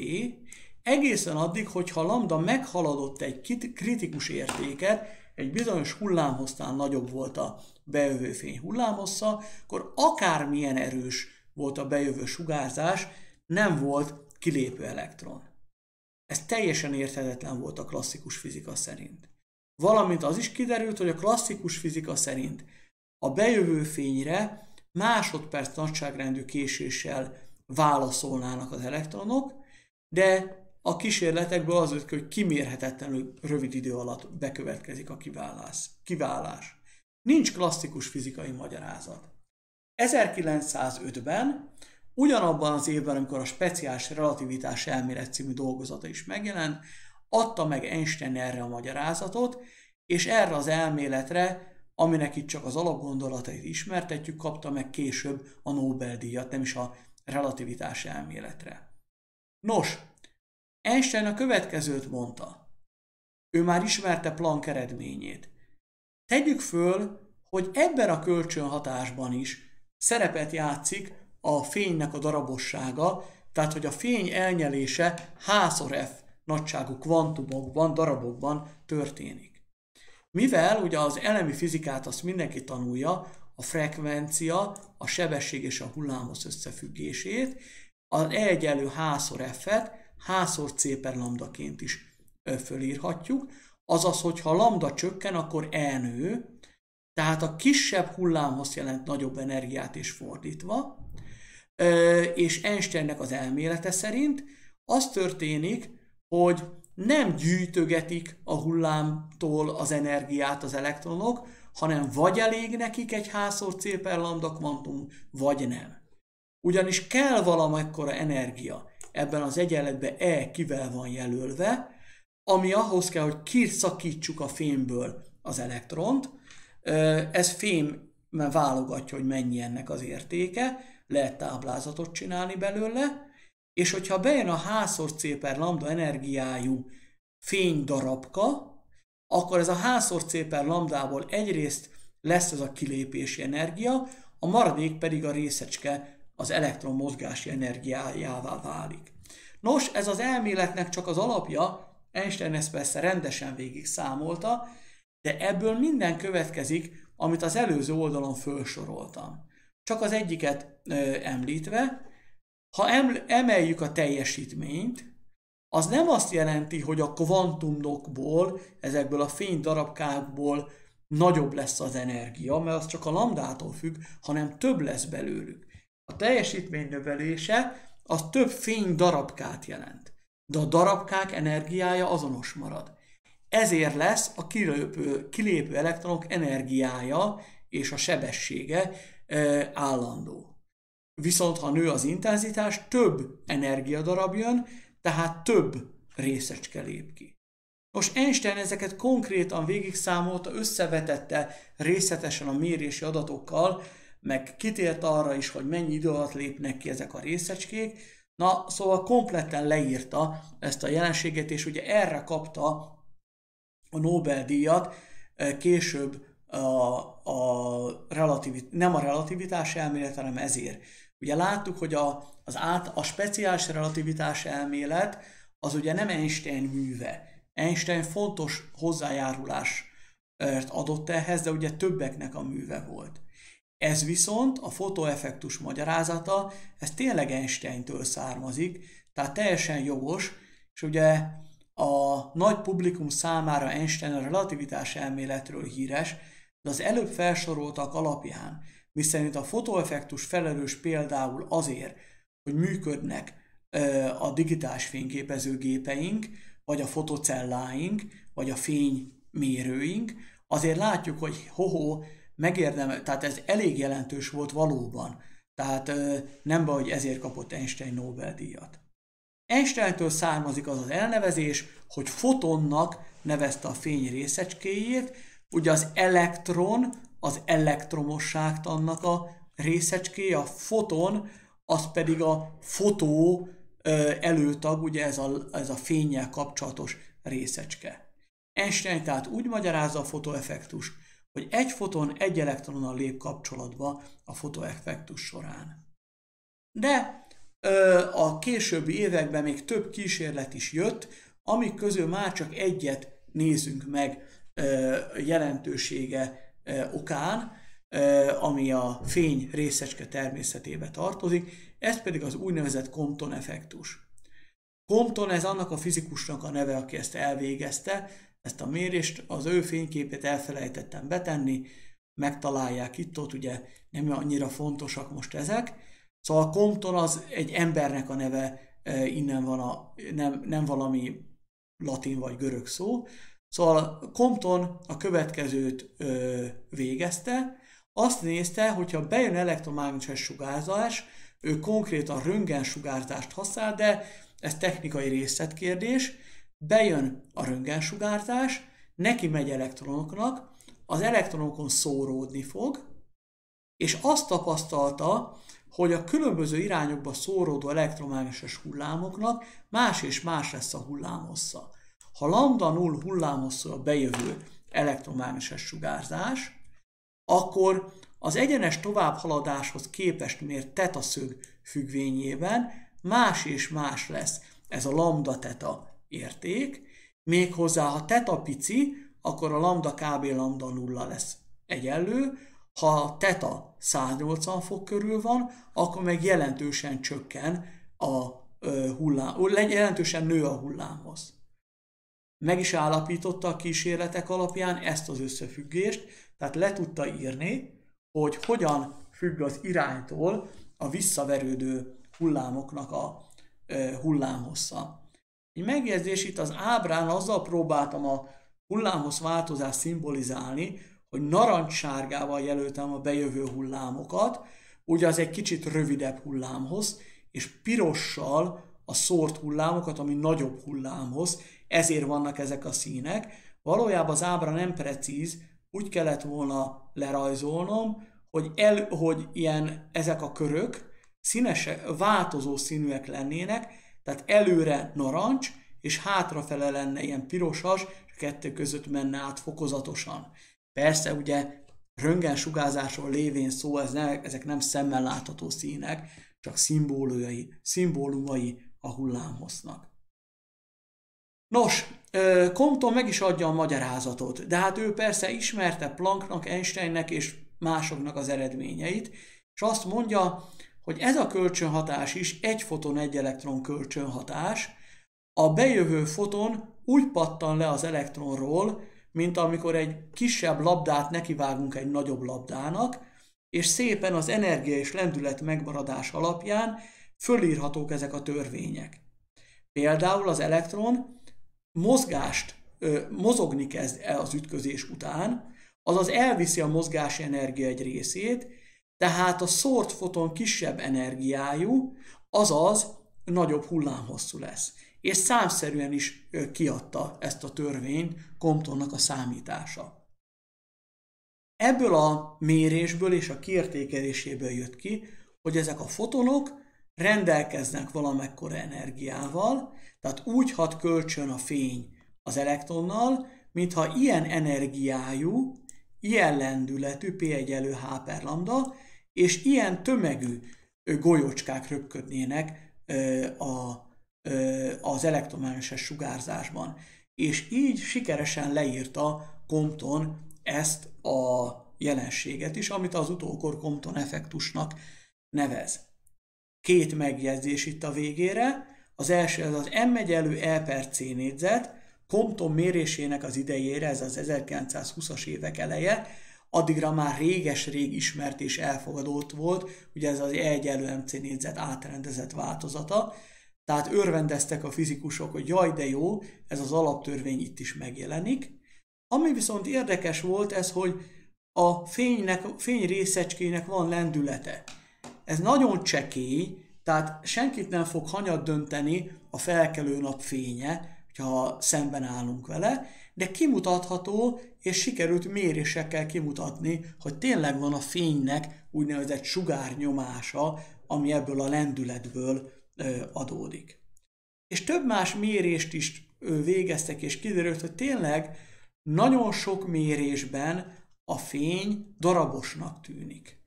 egészen addig, hogyha a lambda meghaladott egy kritikus értéket, egy bizonyos hullámhosszán nagyobb volt a bejövő fény hullámhossza, akkor akármilyen erős volt a bejövő sugárzás, nem volt kilépő elektron. Ez teljesen érthetetlen volt a klasszikus fizika szerint. Valamint az is kiderült, hogy a klasszikus fizika szerint a bejövő fényre másodperc nagyságrendű késéssel válaszolnának az elektronok, de a kísérletekből az jött hogy kimérhetetlenül rövid idő alatt bekövetkezik a kiválás. kiválás. Nincs klasszikus fizikai magyarázat. 1905-ben Ugyanabban az évben, amikor a speciális relativitás elmélet című dolgozata is megjelent, adta meg Einstein erre a magyarázatot, és erre az elméletre, aminek itt csak az alapgondolatait ismertetjük, kapta meg később a Nobel-díjat, nem is a relativitás elméletre. Nos, Einstein a következőt mondta. Ő már ismerte Planck eredményét. Tegyük föl, hogy ebben a kölcsönhatásban is szerepet játszik a fénynek a darabossága, tehát hogy a fény elnyelése házor F nagyságú kvantumokban, darabokban történik. Mivel ugye az elemi fizikát azt mindenki tanulja, a frekvencia, a sebesség és a hullámos összefüggését, az E egyenlő házor F-et házor C per lambdaként is fölírhatjuk, azaz, hogyha a lambda csökken, akkor E nő, tehát a kisebb hullámhoz jelent nagyobb energiát és fordítva, és Einsteinnek az elmélete szerint az történik, hogy nem gyűjtögetik a hullámtól az energiát az elektronok, hanem vagy elég nekik egy házszor C per lambda kvantum, vagy nem. Ugyanis kell valamekkora energia ebben az egyenletben E kivel van jelölve, ami ahhoz kell, hogy kiszakítsuk a fémből az elektront. Ez fém válogatja, hogy mennyi ennek az értéke, lehet táblázatot csinálni belőle, és hogyha bejön a házszor C per lambda energiájú fénydarabka, akkor ez a házszor C per lambdából egyrészt lesz ez a kilépési energia, a maradék pedig a részecske az elektron mozgási energiájává válik. Nos, ez az elméletnek csak az alapja, Einstein ezt persze rendesen végig számolta, de ebből minden következik, amit az előző oldalon felsoroltam. Csak az egyiket ö, említve, ha emeljük a teljesítményt, az nem azt jelenti, hogy a kvantumokból, ezekből a fény darabkákból nagyobb lesz az energia, mert az csak a lambdától függ, hanem több lesz belőlük. A teljesítmény növelése az több fény darabkát jelent, de a darabkák energiája azonos marad. Ezért lesz a kilépő, kilépő elektronok energiája és a sebessége e, állandó. Viszont ha nő az intenzitás, több energiadarab jön, tehát több részecske lép ki. Most Einstein ezeket konkrétan végig számolta, összevetette részletesen a mérési adatokkal, meg kitért arra is, hogy mennyi idő alatt lépnek ki ezek a részecskék. Na, szóval kompletten leírta ezt a jelenséget, és ugye erre kapta a Nobel-díjat később a, a relativit, nem a relativitás elmélet, hanem ezért. Ugye láttuk, hogy a, az át, a speciális relativitás elmélet az ugye nem Einstein műve. Einstein fontos hozzájárulást adott ehhez, de ugye többeknek a műve volt. Ez viszont a fotoeffektus magyarázata, ez tényleg Einsteintől származik, tehát teljesen jogos, és ugye a nagy publikum számára Einstein a relativitás elméletről híres, de az előbb felsoroltak alapján, miszerint a fotoeffektus felelős például azért, hogy működnek a digitális fényképezőgépeink, vagy a fotocelláink, vagy a fénymérőink, azért látjuk, hogy hoho, megérdemel, tehát ez elég jelentős volt valóban. Tehát nem baj, hogy ezért kapott Einstein Nobel-díjat. Einsteintől származik az az elnevezés, hogy fotonnak nevezte a fény részecskéjét, ugye az elektron az elektromosságtannak a részecskéje, a foton az pedig a fotó előtag, ugye ez a, ez a fényjel kapcsolatos részecske. Einstein tehát úgy magyarázza a fotoeffektust, hogy egy foton egy elektronnal lép kapcsolatba a fotoeffektus során. De ö, a későbbi években még több kísérlet is jött, amik közül már csak egyet nézünk meg ö, jelentősége okán, ami a fény részecske természetébe tartozik, ez pedig az úgynevezett Compton effektus. Compton ez annak a fizikusnak a neve, aki ezt elvégezte, ezt a mérést, az ő fényképét elfelejtettem betenni, megtalálják itt, ott ugye nem annyira fontosak most ezek. Szóval Compton az egy embernek a neve, innen van a, nem, nem valami latin vagy görög szó. Szóval Compton a következőt ö, végezte, azt nézte, hogyha bejön elektromágneses sugárzás, ő konkrétan röntgensugárzást használ, de ez technikai részletkérdés, bejön a röntgensugárzás, neki megy elektronoknak, az elektronokon szóródni fog, és azt tapasztalta, hogy a különböző irányokba szóródó elektromágneses hullámoknak más és más lesz a hullámhossza. Ha lambda null hullámhosszú a bejövő elektromágneses sugárzás, akkor az egyenes továbbhaladáshoz képest mért tetaszög függvényében más és más lesz ez a lambda teta érték, méghozzá ha teta pici, akkor a lambda kb. lambda nulla lesz egyenlő, ha teta 180 fok körül van, akkor meg jelentősen csökken a hullám, jelentősen nő a hullámhoz. Meg is állapította a kísérletek alapján ezt az összefüggést, tehát le tudta írni, hogy hogyan függ az iránytól a visszaverődő hullámoknak a hullámhossza. Egy megjegyzés itt az ábrán azzal próbáltam a hullámhossz változást szimbolizálni, hogy narancssárgával jelöltem a bejövő hullámokat, ugye az egy kicsit rövidebb hullámhoz, és pirossal a szórt hullámokat, ami nagyobb hullámhoz, ezért vannak ezek a színek. Valójában az ábra nem precíz, úgy kellett volna lerajzolnom, hogy, el, hogy ilyen ezek a körök színesek, változó színűek lennének, tehát előre narancs, és hátrafele lenne ilyen pirosas, és a kettő között menne át fokozatosan. Persze ugye röntgen sugárzásról lévén szó, ez ne, ezek nem szemmel látható színek, csak szimbólumai, szimbólumai a hullámhossznak. Nos, Compton meg is adja a magyarázatot, de hát ő persze ismerte Plancknak, Einsteinnek és másoknak az eredményeit, és azt mondja, hogy ez a kölcsönhatás is egy foton egy elektron kölcsönhatás, a bejövő foton úgy pattan le az elektronról, mint amikor egy kisebb labdát nekivágunk egy nagyobb labdának, és szépen az energia és lendület megmaradás alapján fölírhatók ezek a törvények. Például az elektron mozgást, mozogni kezd el az ütközés után, azaz elviszi a mozgási energia egy részét, tehát a szórt foton kisebb energiájú, azaz nagyobb hullámhosszú lesz. És számszerűen is kiadta ezt a törvényt Comptonnak a számítása. Ebből a mérésből és a kiértékeléséből jött ki, hogy ezek a fotonok rendelkeznek valamekkora energiával, tehát úgy hat kölcsön a fény az elektronnal, mintha ilyen energiájú, ilyen lendületű P egyenlő H per lambda, és ilyen tömegű golyócskák röpködnének a, az elektromágneses sugárzásban. És így sikeresen leírta Compton ezt a jelenséget is, amit az utókor Compton effektusnak nevez. Két megjegyzés itt a végére. Az első az az M egyenlő E per C négyzet, Compton mérésének az idejére, ez az 1920-as évek eleje, addigra már réges-rég ismert és elfogadott volt, ugye ez az E egyenlő MC négyzet átrendezett változata, tehát örvendeztek a fizikusok, hogy jaj, de jó, ez az alaptörvény itt is megjelenik. Ami viszont érdekes volt ez, hogy a fénynek, fény részecskének van lendülete. Ez nagyon csekély, tehát senkit nem fog hanyat dönteni a felkelő nap fénye, ha szemben állunk vele, de kimutatható, és sikerült mérésekkel kimutatni, hogy tényleg van a fénynek úgynevezett sugárnyomása, ami ebből a lendületből adódik. És több más mérést is végeztek, és kiderült, hogy tényleg nagyon sok mérésben a fény darabosnak tűnik.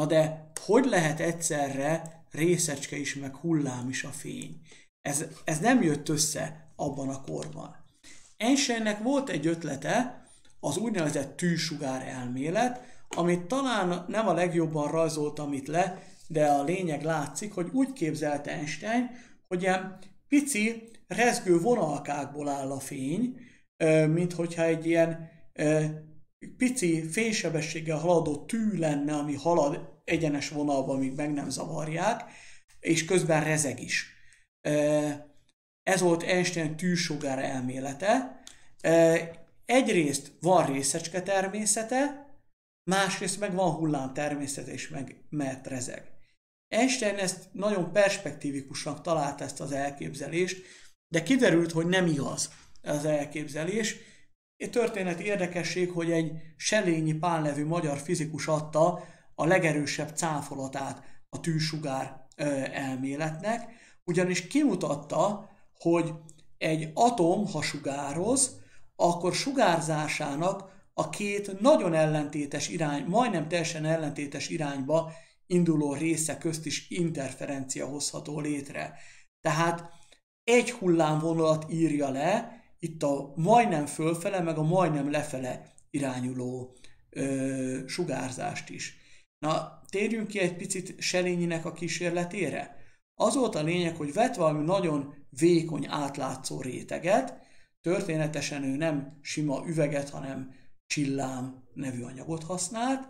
Na de hogy lehet egyszerre részecske is, meg hullám is a fény? Ez, ez nem jött össze abban a korban. Einsteinnek volt egy ötlete, az úgynevezett tűsugár elmélet, amit talán nem a legjobban rajzoltam itt le, de a lényeg látszik, hogy úgy képzelte Einstein, hogy ilyen pici, rezgő vonalkákból áll a fény, mint hogyha egy ilyen pici fénysebességgel haladó tű lenne, ami halad egyenes vonalban, amíg meg nem zavarják, és közben rezeg is. Ez volt Einstein tűsugár elmélete. Egyrészt van részecske természete, másrészt meg van hullám természete, és meg mert rezeg. Einstein ezt nagyon perspektívikusan találta ezt az elképzelést, de kiderült, hogy nem igaz az elképzelés. Egy történeti érdekesség, hogy egy Selényi Pál nevű magyar fizikus adta a legerősebb cáfolatát a tűsugár elméletnek, ugyanis kimutatta, hogy egy atom, ha sugároz, akkor sugárzásának a két nagyon ellentétes irány, majdnem teljesen ellentétes irányba induló része közt is interferencia hozható létre. Tehát egy hullámvonalat írja le, itt a majdnem fölfele, meg a majdnem lefele irányuló ö, sugárzást is. Na, térjünk ki egy picit Selényinek a kísérletére. Az volt a lényeg, hogy vett valami nagyon vékony átlátszó réteget, történetesen ő nem sima üveget, hanem csillám nevű anyagot használt,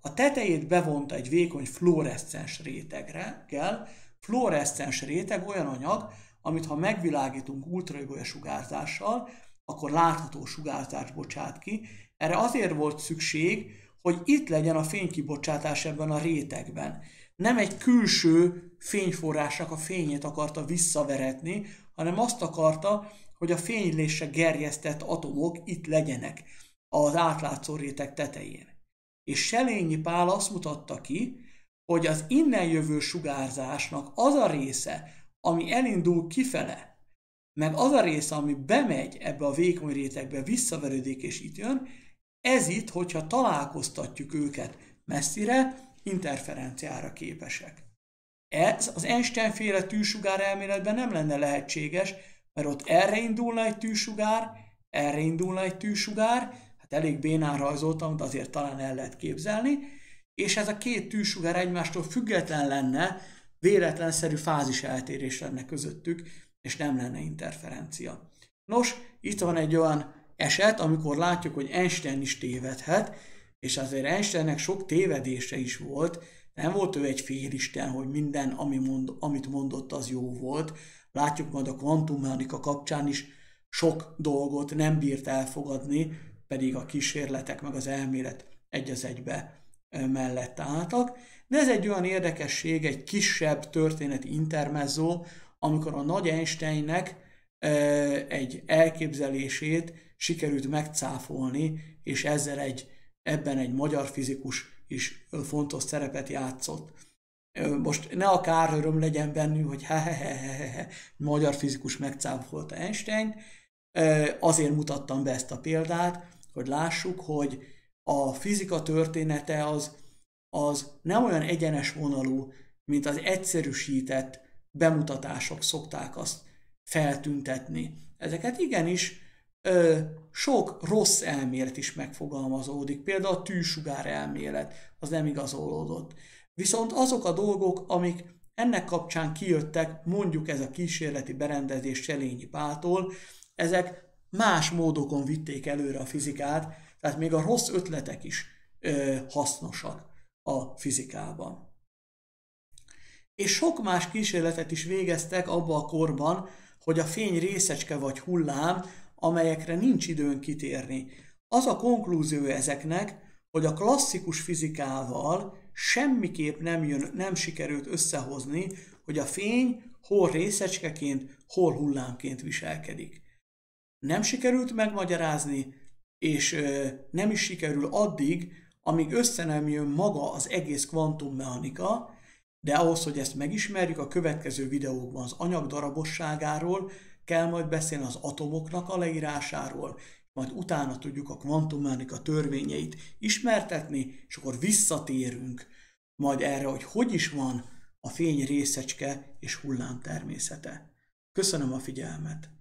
a tetejét bevonta egy vékony fluoreszcens réteggel. Fluoreszcens réteg olyan anyag, amit ha megvilágítunk ultraigolya sugárzással, akkor látható sugárzást bocsát ki. Erre azért volt szükség, hogy itt legyen a fénykibocsátás ebben a rétegben. Nem egy külső fényforrásnak a fényét akarta visszaveretni, hanem azt akarta, hogy a fénylésre gerjesztett atomok itt legyenek az átlátszó réteg tetején. És Selényi Pál azt mutatta ki, hogy az innen jövő sugárzásnak az a része, ami elindul kifele, meg az a része, ami bemegy ebbe a vékony rétegbe, visszaverődik és itt jön, ez itt, hogyha találkoztatjuk őket messzire, interferenciára képesek. Ez az Einstein-féle tűsugár elméletben nem lenne lehetséges, mert ott erre indulna egy tűsugár, erre indulna egy tűsugár, hát elég bénán rajzoltam, de azért talán el lehet képzelni, és ez a két tűsugár egymástól független lenne, véletlenszerű fázis eltérés lenne közöttük, és nem lenne interferencia. Nos, itt van egy olyan eset, amikor látjuk, hogy Einstein is tévedhet, és azért Einsteinnek sok tévedése is volt, nem volt ő egy félisten, hogy minden, ami mond, amit mondott, az jó volt. Látjuk majd a kvantummechanika kapcsán is sok dolgot nem bírt elfogadni, pedig a kísérletek meg az elmélet egy az egybe mellett álltak. De ez egy olyan érdekesség, egy kisebb történeti intermezzo, amikor a nagy Einsteinnek egy elképzelését sikerült megcáfolni, és ezzel egy, ebben egy magyar fizikus is fontos szerepet játszott. Most ne a káröröm legyen bennünk, hogy he-he-he-he, magyar fizikus megcáfolta Einstein, azért mutattam be ezt a példát, hogy lássuk, hogy a fizika története az, az nem olyan egyenes vonalú, mint az egyszerűsített bemutatások szokták azt feltüntetni. Ezeket igenis sok rossz elmélet is megfogalmazódik, például a tűsugár elmélet, az nem igazolódott. Viszont azok a dolgok, amik ennek kapcsán kijöttek, mondjuk ez a kísérleti berendezés Selényi Pától, ezek más módokon vitték előre a fizikát, tehát még a rossz ötletek is ö, hasznosak a fizikában. És sok más kísérletet is végeztek abba a korban, hogy a fény részecske vagy hullám, amelyekre nincs időn kitérni. Az a konklúzió ezeknek, hogy a klasszikus fizikával semmiképp nem, jön, nem sikerült összehozni, hogy a fény hol részecskeként, hol hullámként viselkedik. Nem sikerült megmagyarázni, és ö, nem is sikerül addig, amíg össze nem jön maga az egész kvantummechanika, de ahhoz, hogy ezt megismerjük, a következő videókban az anyag darabosságáról kell majd beszélni az atomoknak a leírásáról, majd utána tudjuk a kvantummechanika törvényeit ismertetni, és akkor visszatérünk majd erre, hogy hogy is van a fény részecske és hullám természete. Köszönöm a figyelmet!